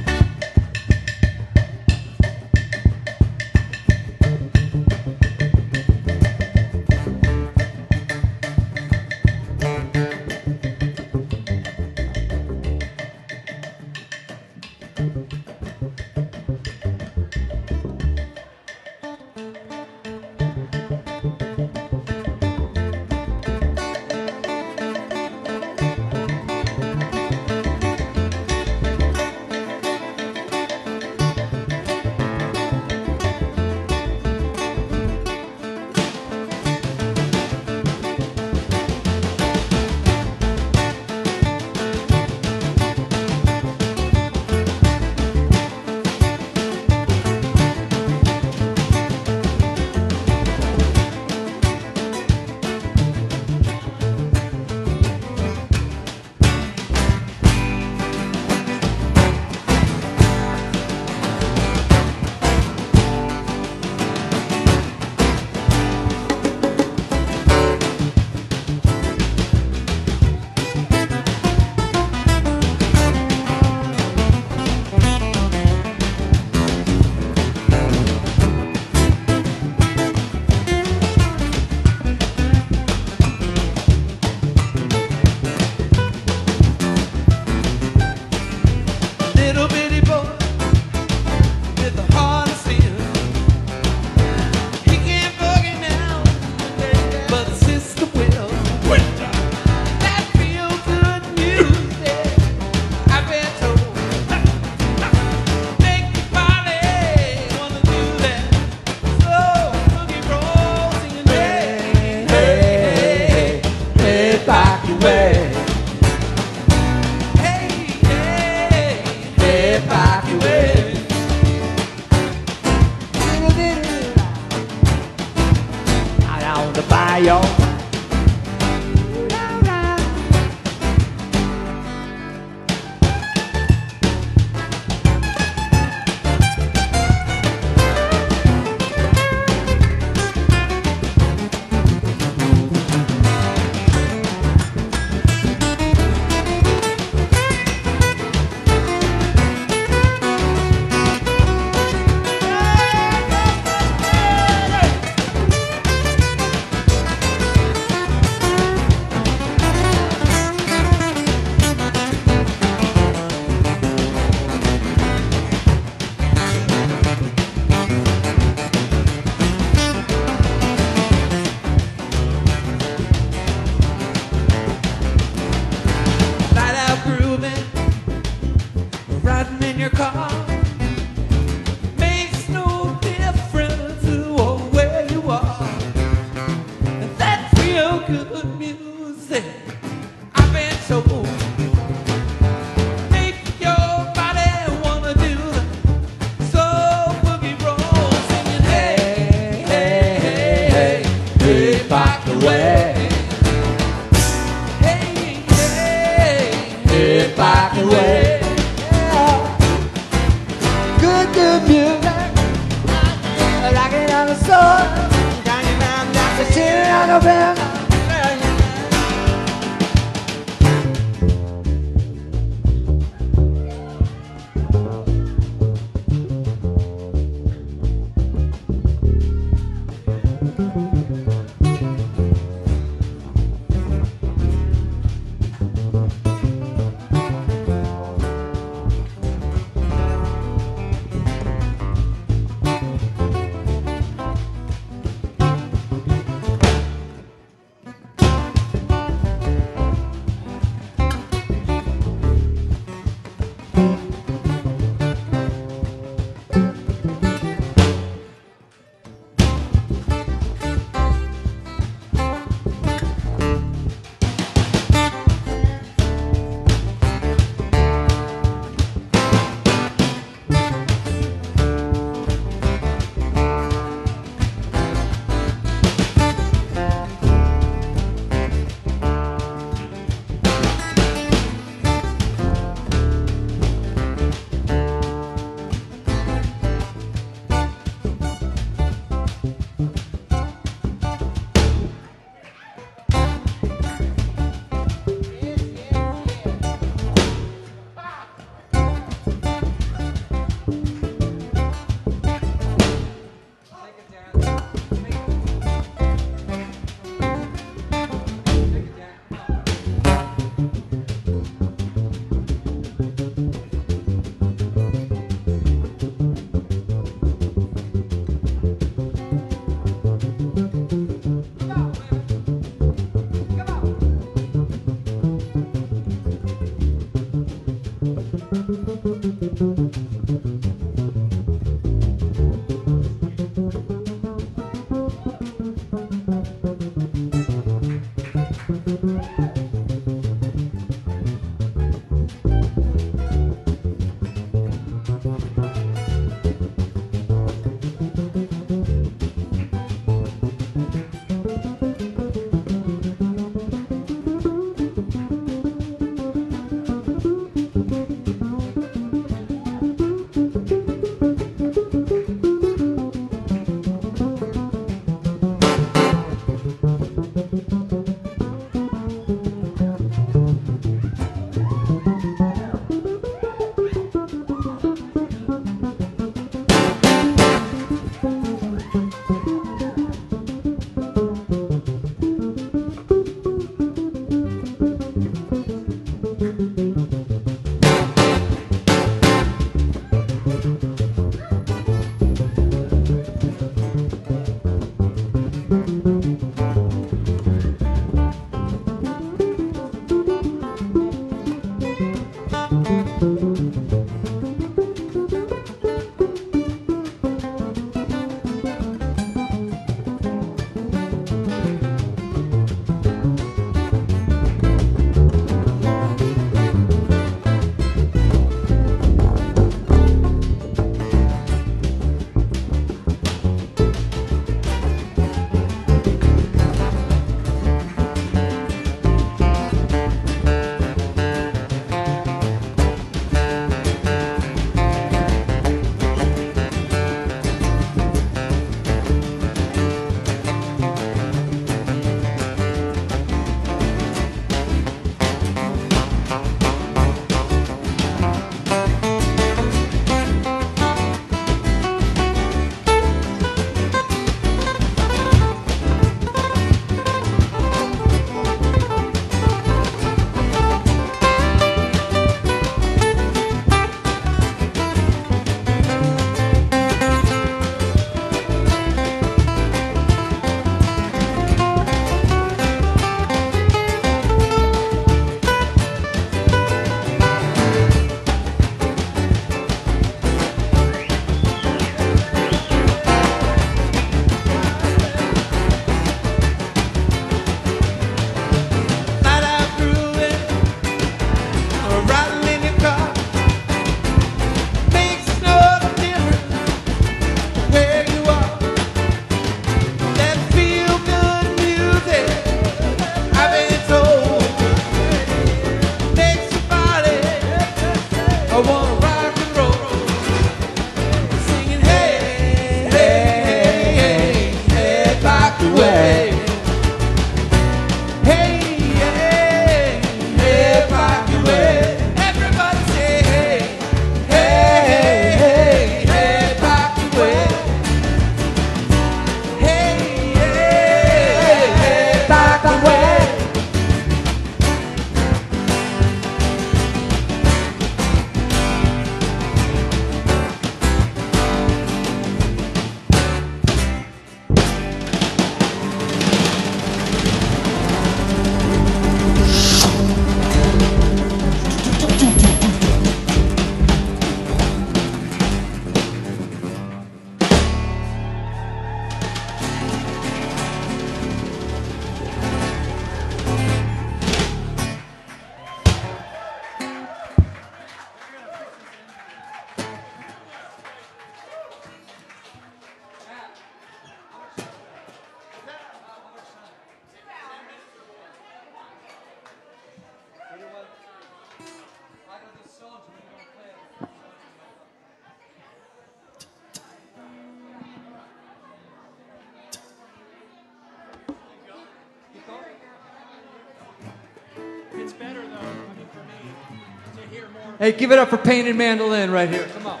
Hey, give it up for Painted Mandolin right here. Come on.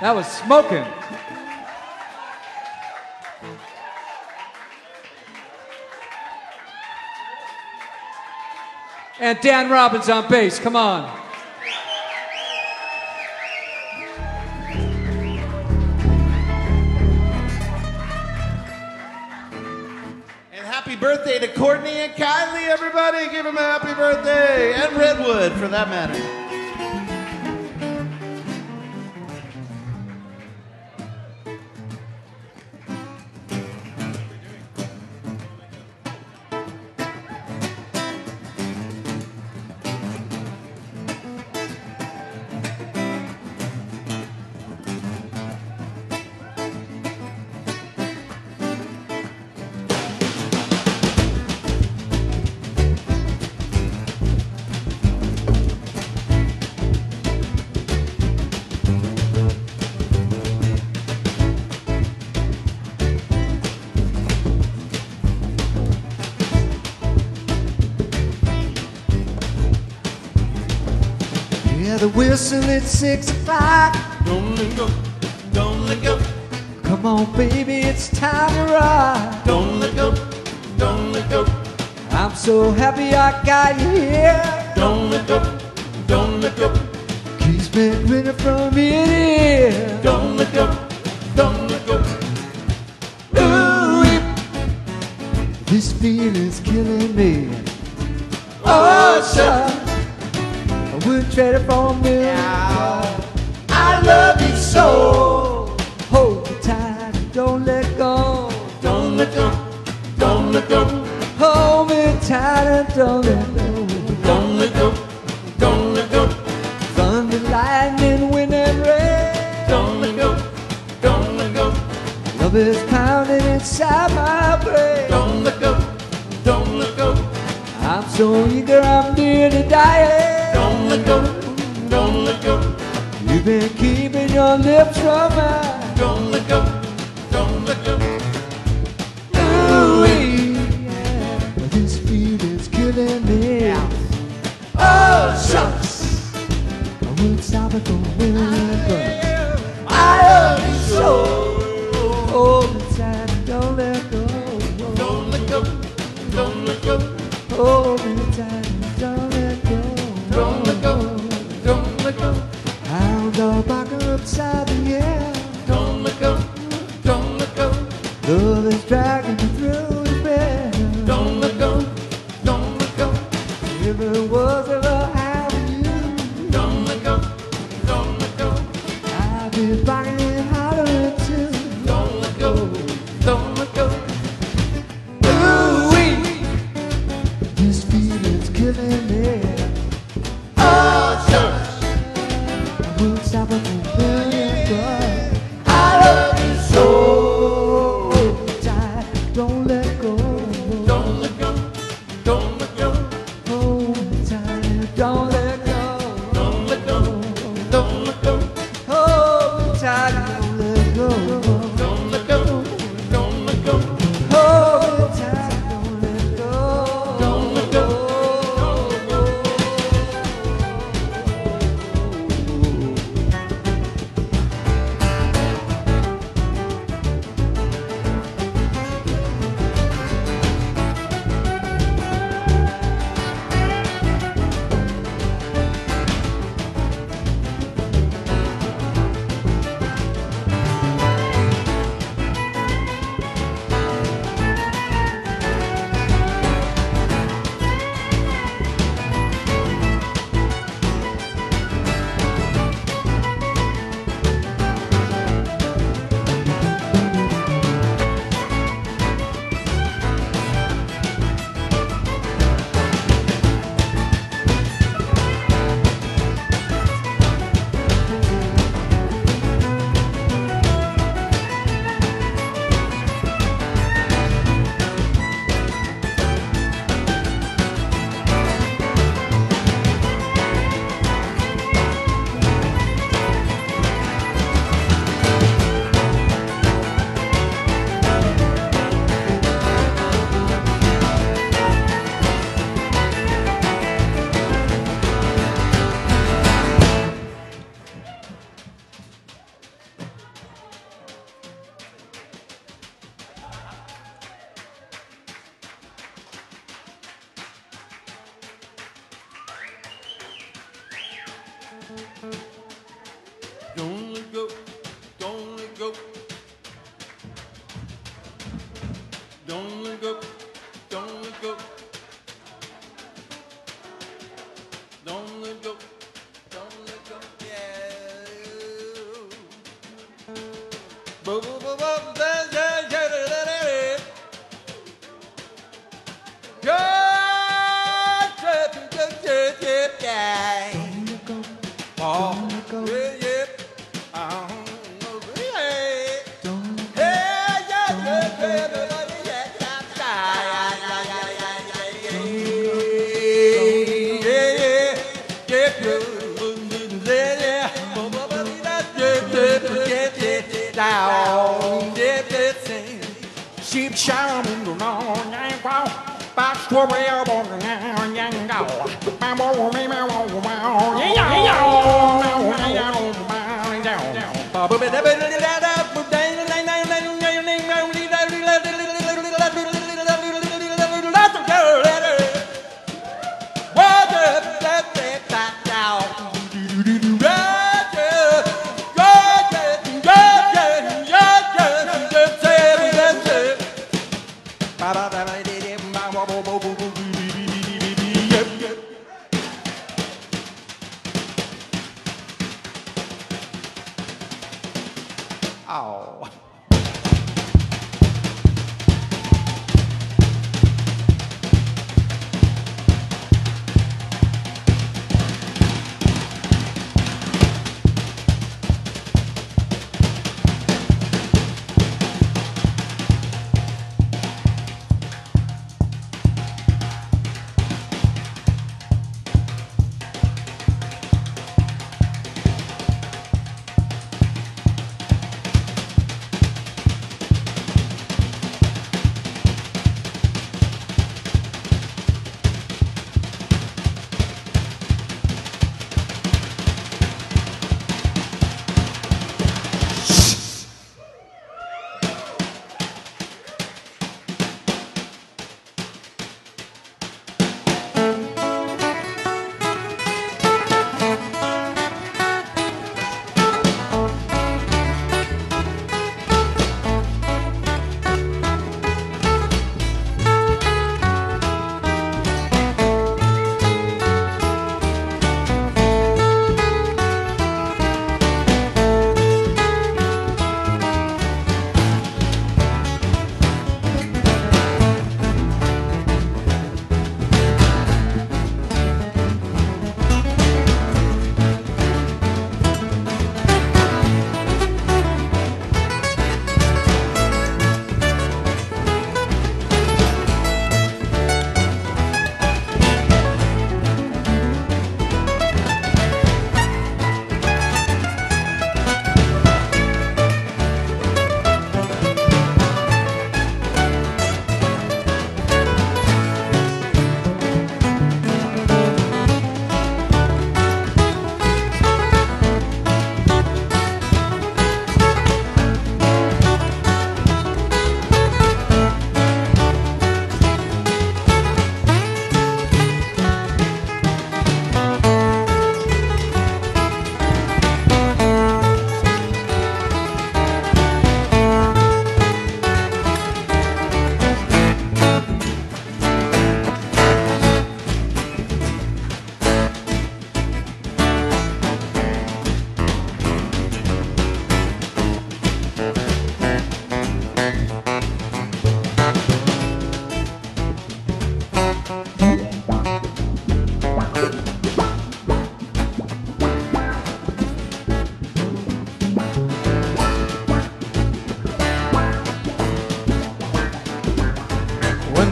That was smoking. And Dan Robbins on bass. Come on. For that matter. The whistle at six o'clock. Don't let go. Don't let go. Come on, baby, it's time to ride. Don't let go. Don't let go. I'm so happy I got you here. Don't let go. Don't let go. Keeps me grinning from ear to ear. Don't let go. Don't let go. Ooh, this feeling's killing me. Oh, shucks. I wouldn't trade it for a million. I love you so. Hold me tight, and don't let go. Don't let go. Don't let go. Hold me tight and don't let go. Don't let go. Don't let go. Thunder, lightning, wind and rain. Don't let go. Don't let go. Love is pounding inside my brain. Don't let go. Don't let go. I'm so eager, I'm near to dying. Don't let go. Don't let go. You've been keeping your lips from mine. Don't let go. Don't let go. Ooh, yeah. This feeling's killing me. Oh, shucks. I wouldn't stop it for a million bucks. I love you so. Hold me tight, and don't let go. Don't let go. Don't let go. Hold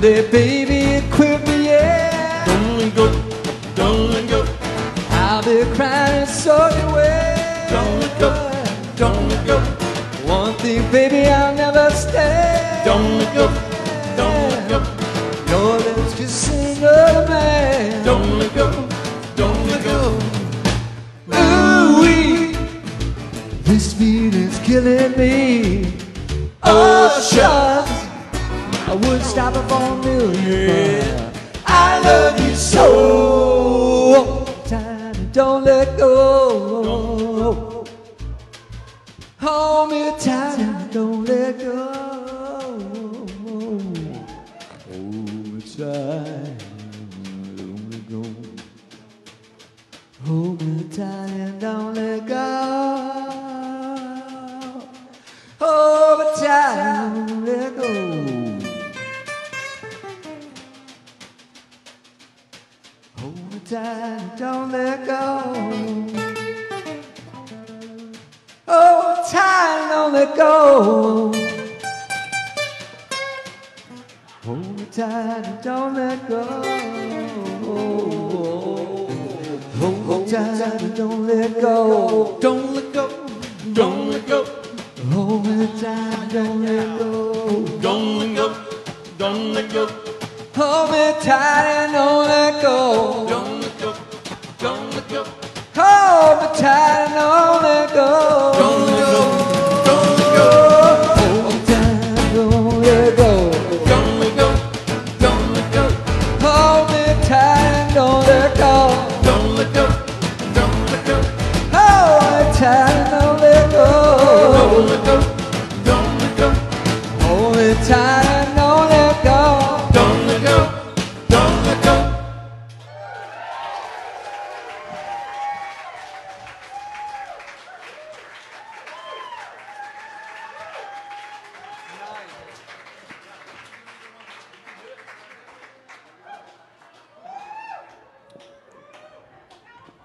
someday, baby, equip me, yeah. Don't let go, don't let go. I'll be crying so you will. Don't let go, don't let go. One thing, baby, I'll never stay. Don't let go, don't let go. Your lips kiss another man. Don't let go, don't let go. Ooh wee, this beat is killing me.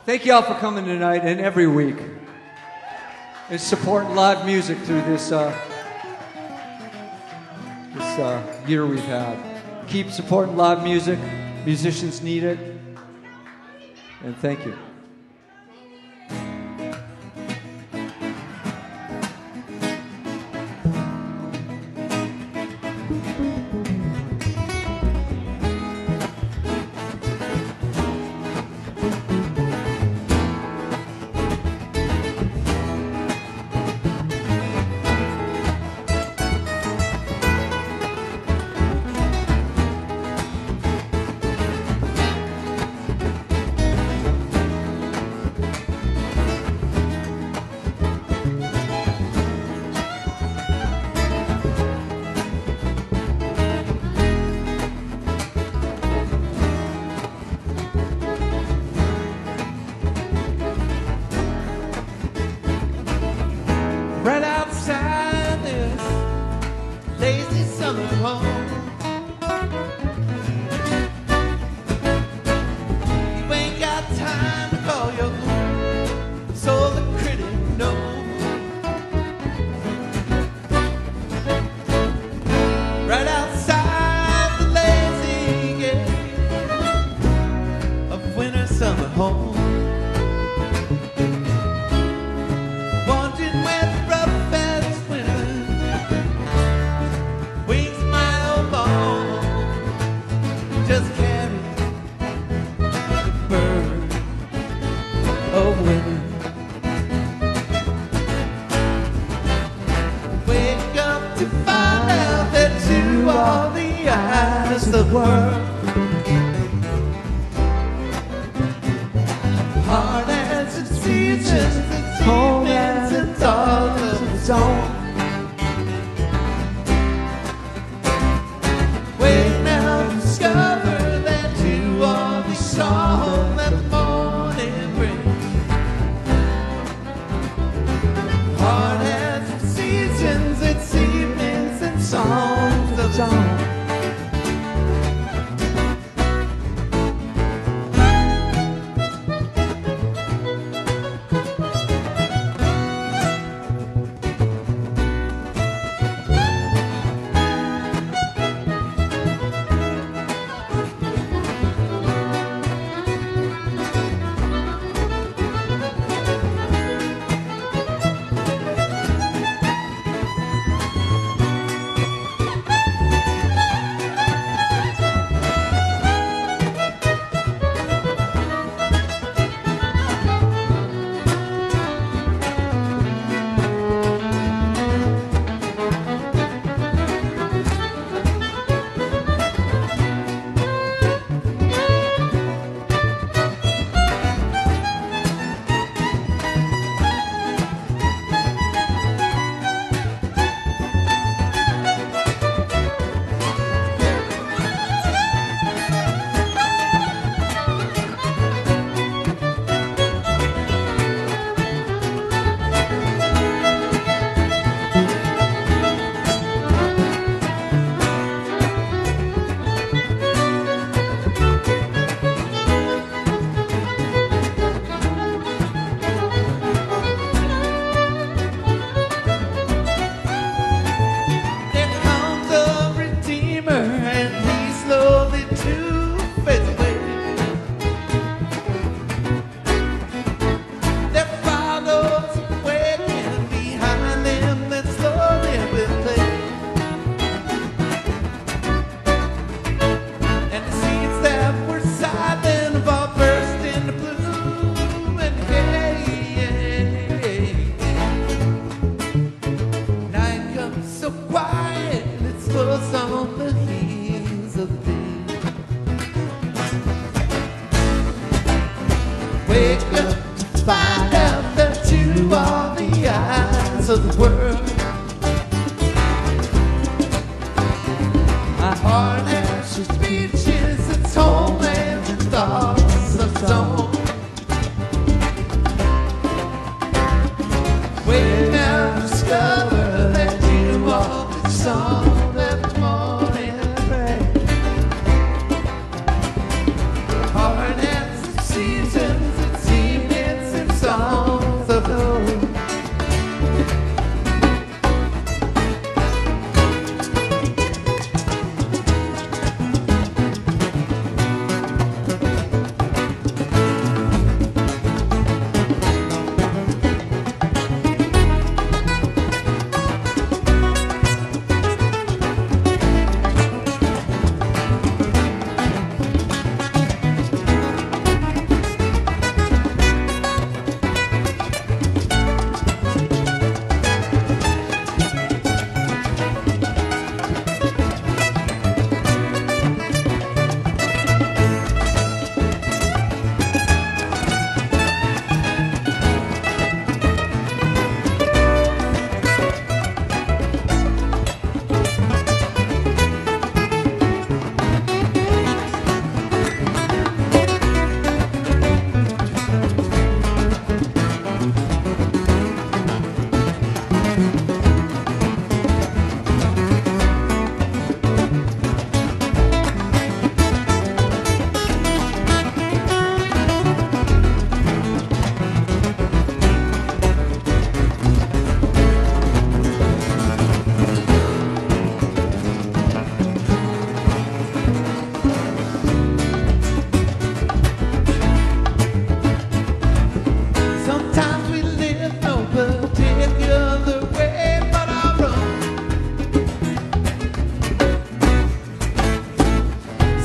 Thank you all for coming tonight and every week and supporting live music through this, uh, this uh, year we've had. Keep supporting live music. Musicians need it. And thank you.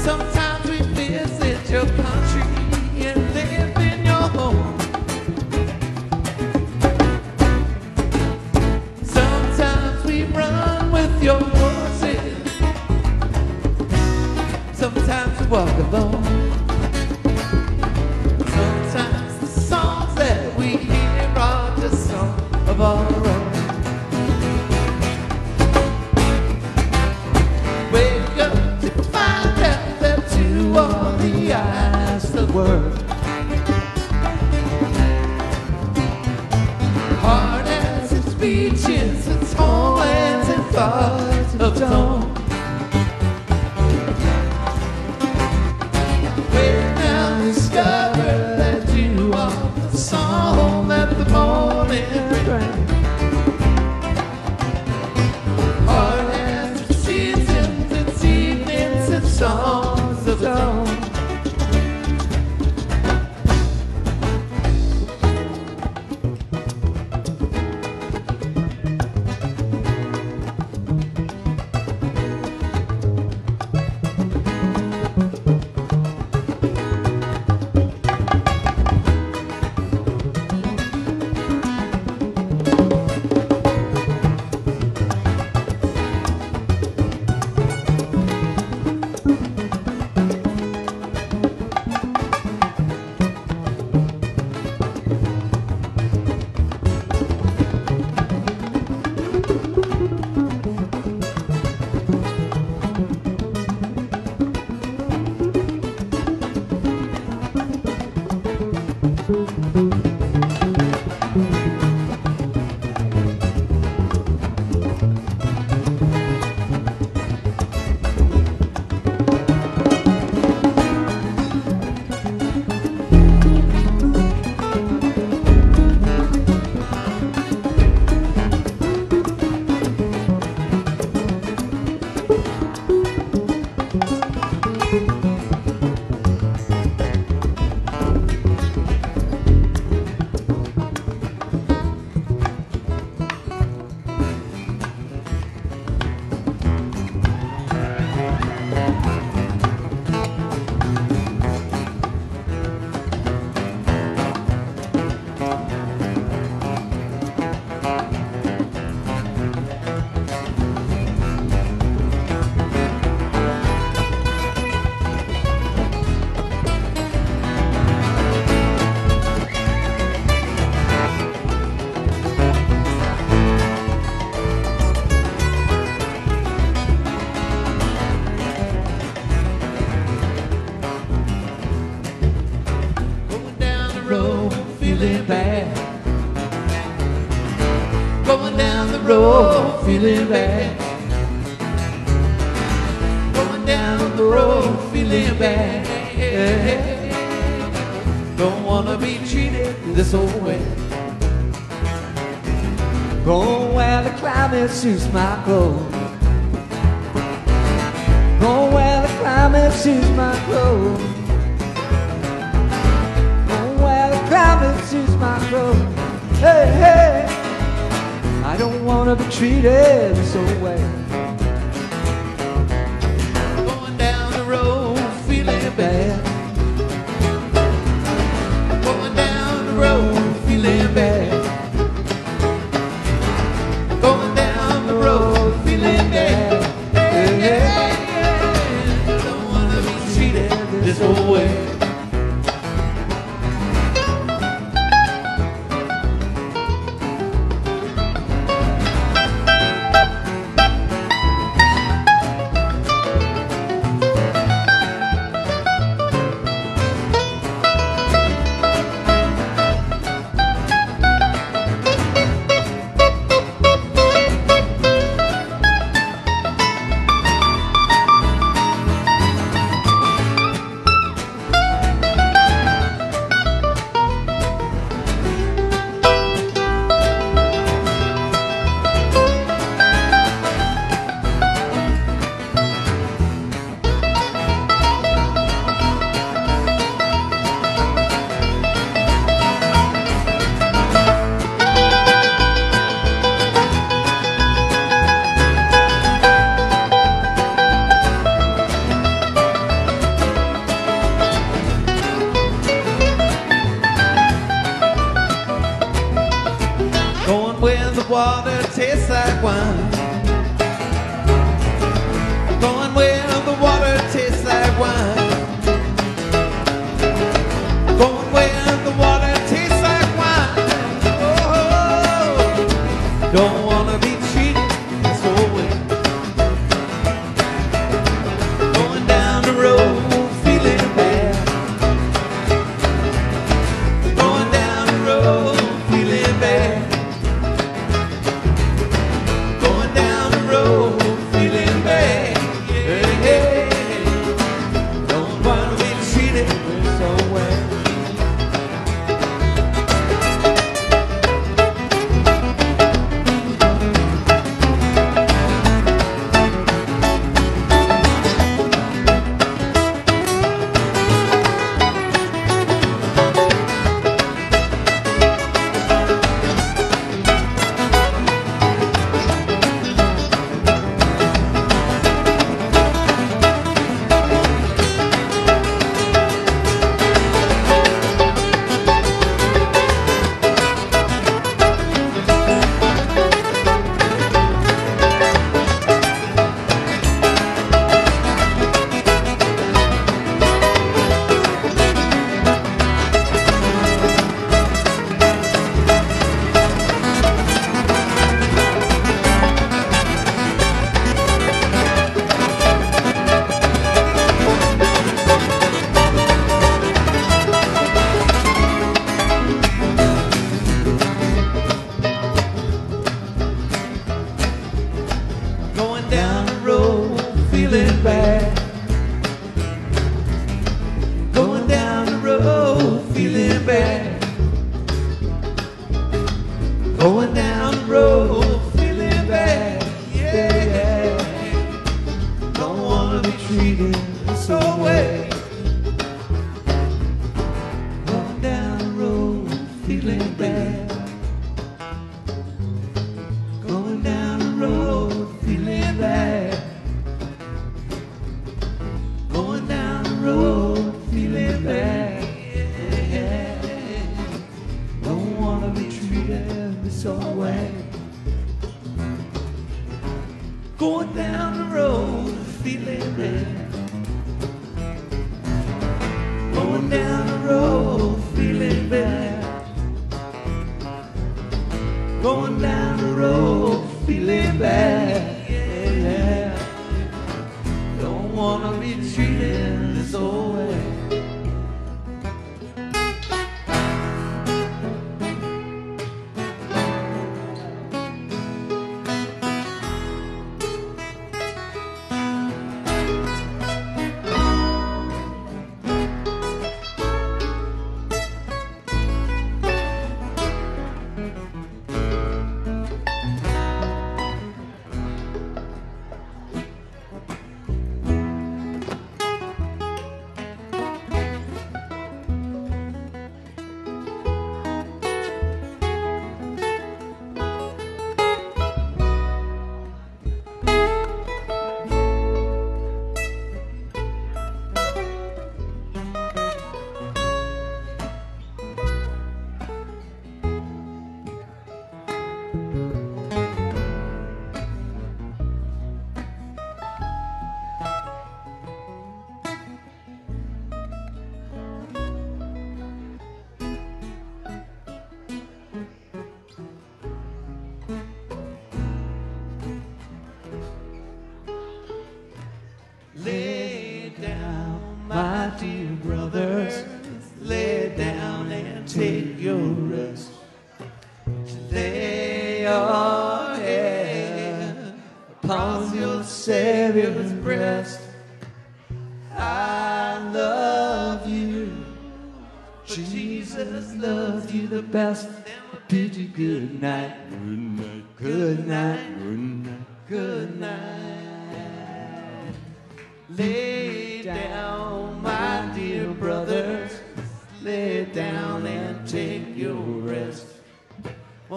Sometimes feeling bad. Going down the road feeling bad. Don't wanna be treated this old way. Go where the climate suits my clothes. Go where the climate suits my clothes. Go where the climate suits my clothes. Hey, hey wanna be treated this so way.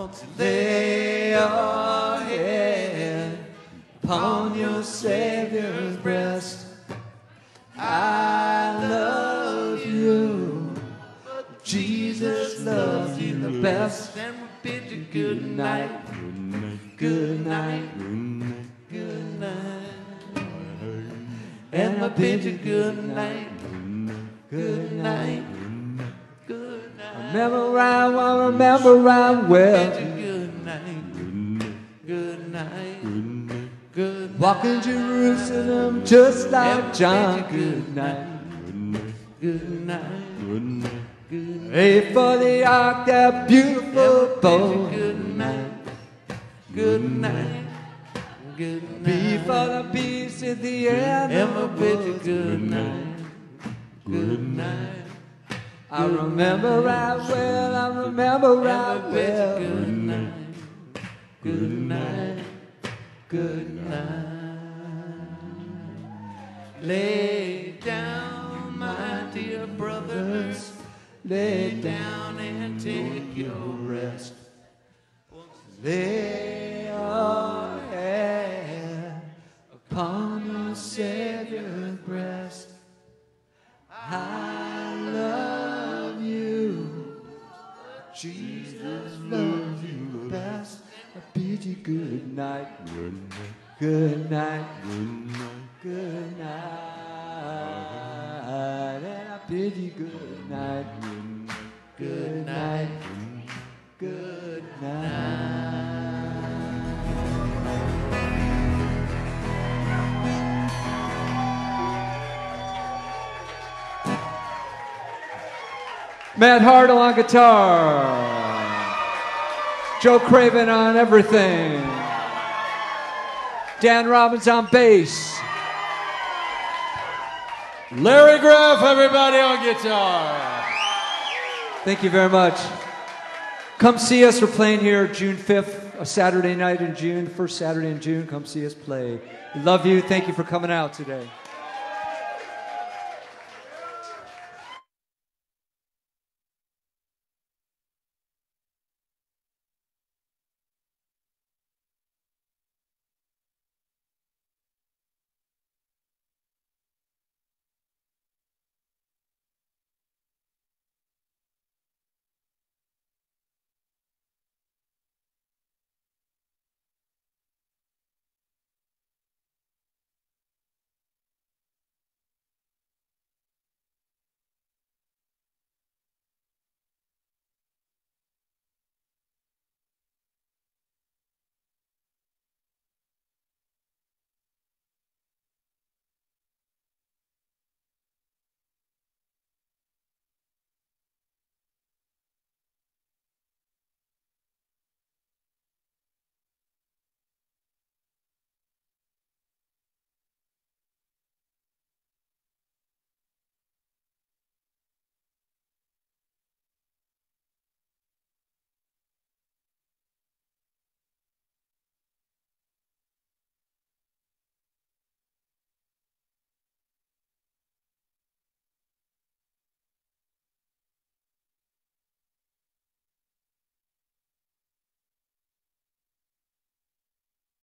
Won't lay your head upon your Savior's breast? I love you. Jesus loves you the best. And we bid you good night. Good night. Good night. And I bid you good night. Remember I well. Good night. Good night. Good night. Walking Jerusalem just like John. Good night. Good night. Hey, for the ark, that beautiful boat. Good night. Good night. Good night. Be for the peace at the end. And bid you good night. Good night. I remember right well, I remember right well. Good night. Good night. Good night. Lay down, my dear brothers. Lay down and take your rest. Lay your head upon your Savior's breast. I Jesus loves you best. I bid you good night. Good night. Good night. And I bid you good night. Good night. Good night. Matt Hartle on guitar. Joe Craven on everything. Dan Robbins on bass. Larry Graff, everybody on guitar. Thank you very much. Come see us. We're playing here June 5th, a Saturday night in June, first Saturday in June. Come see us play. We love you. Thank you for coming out today.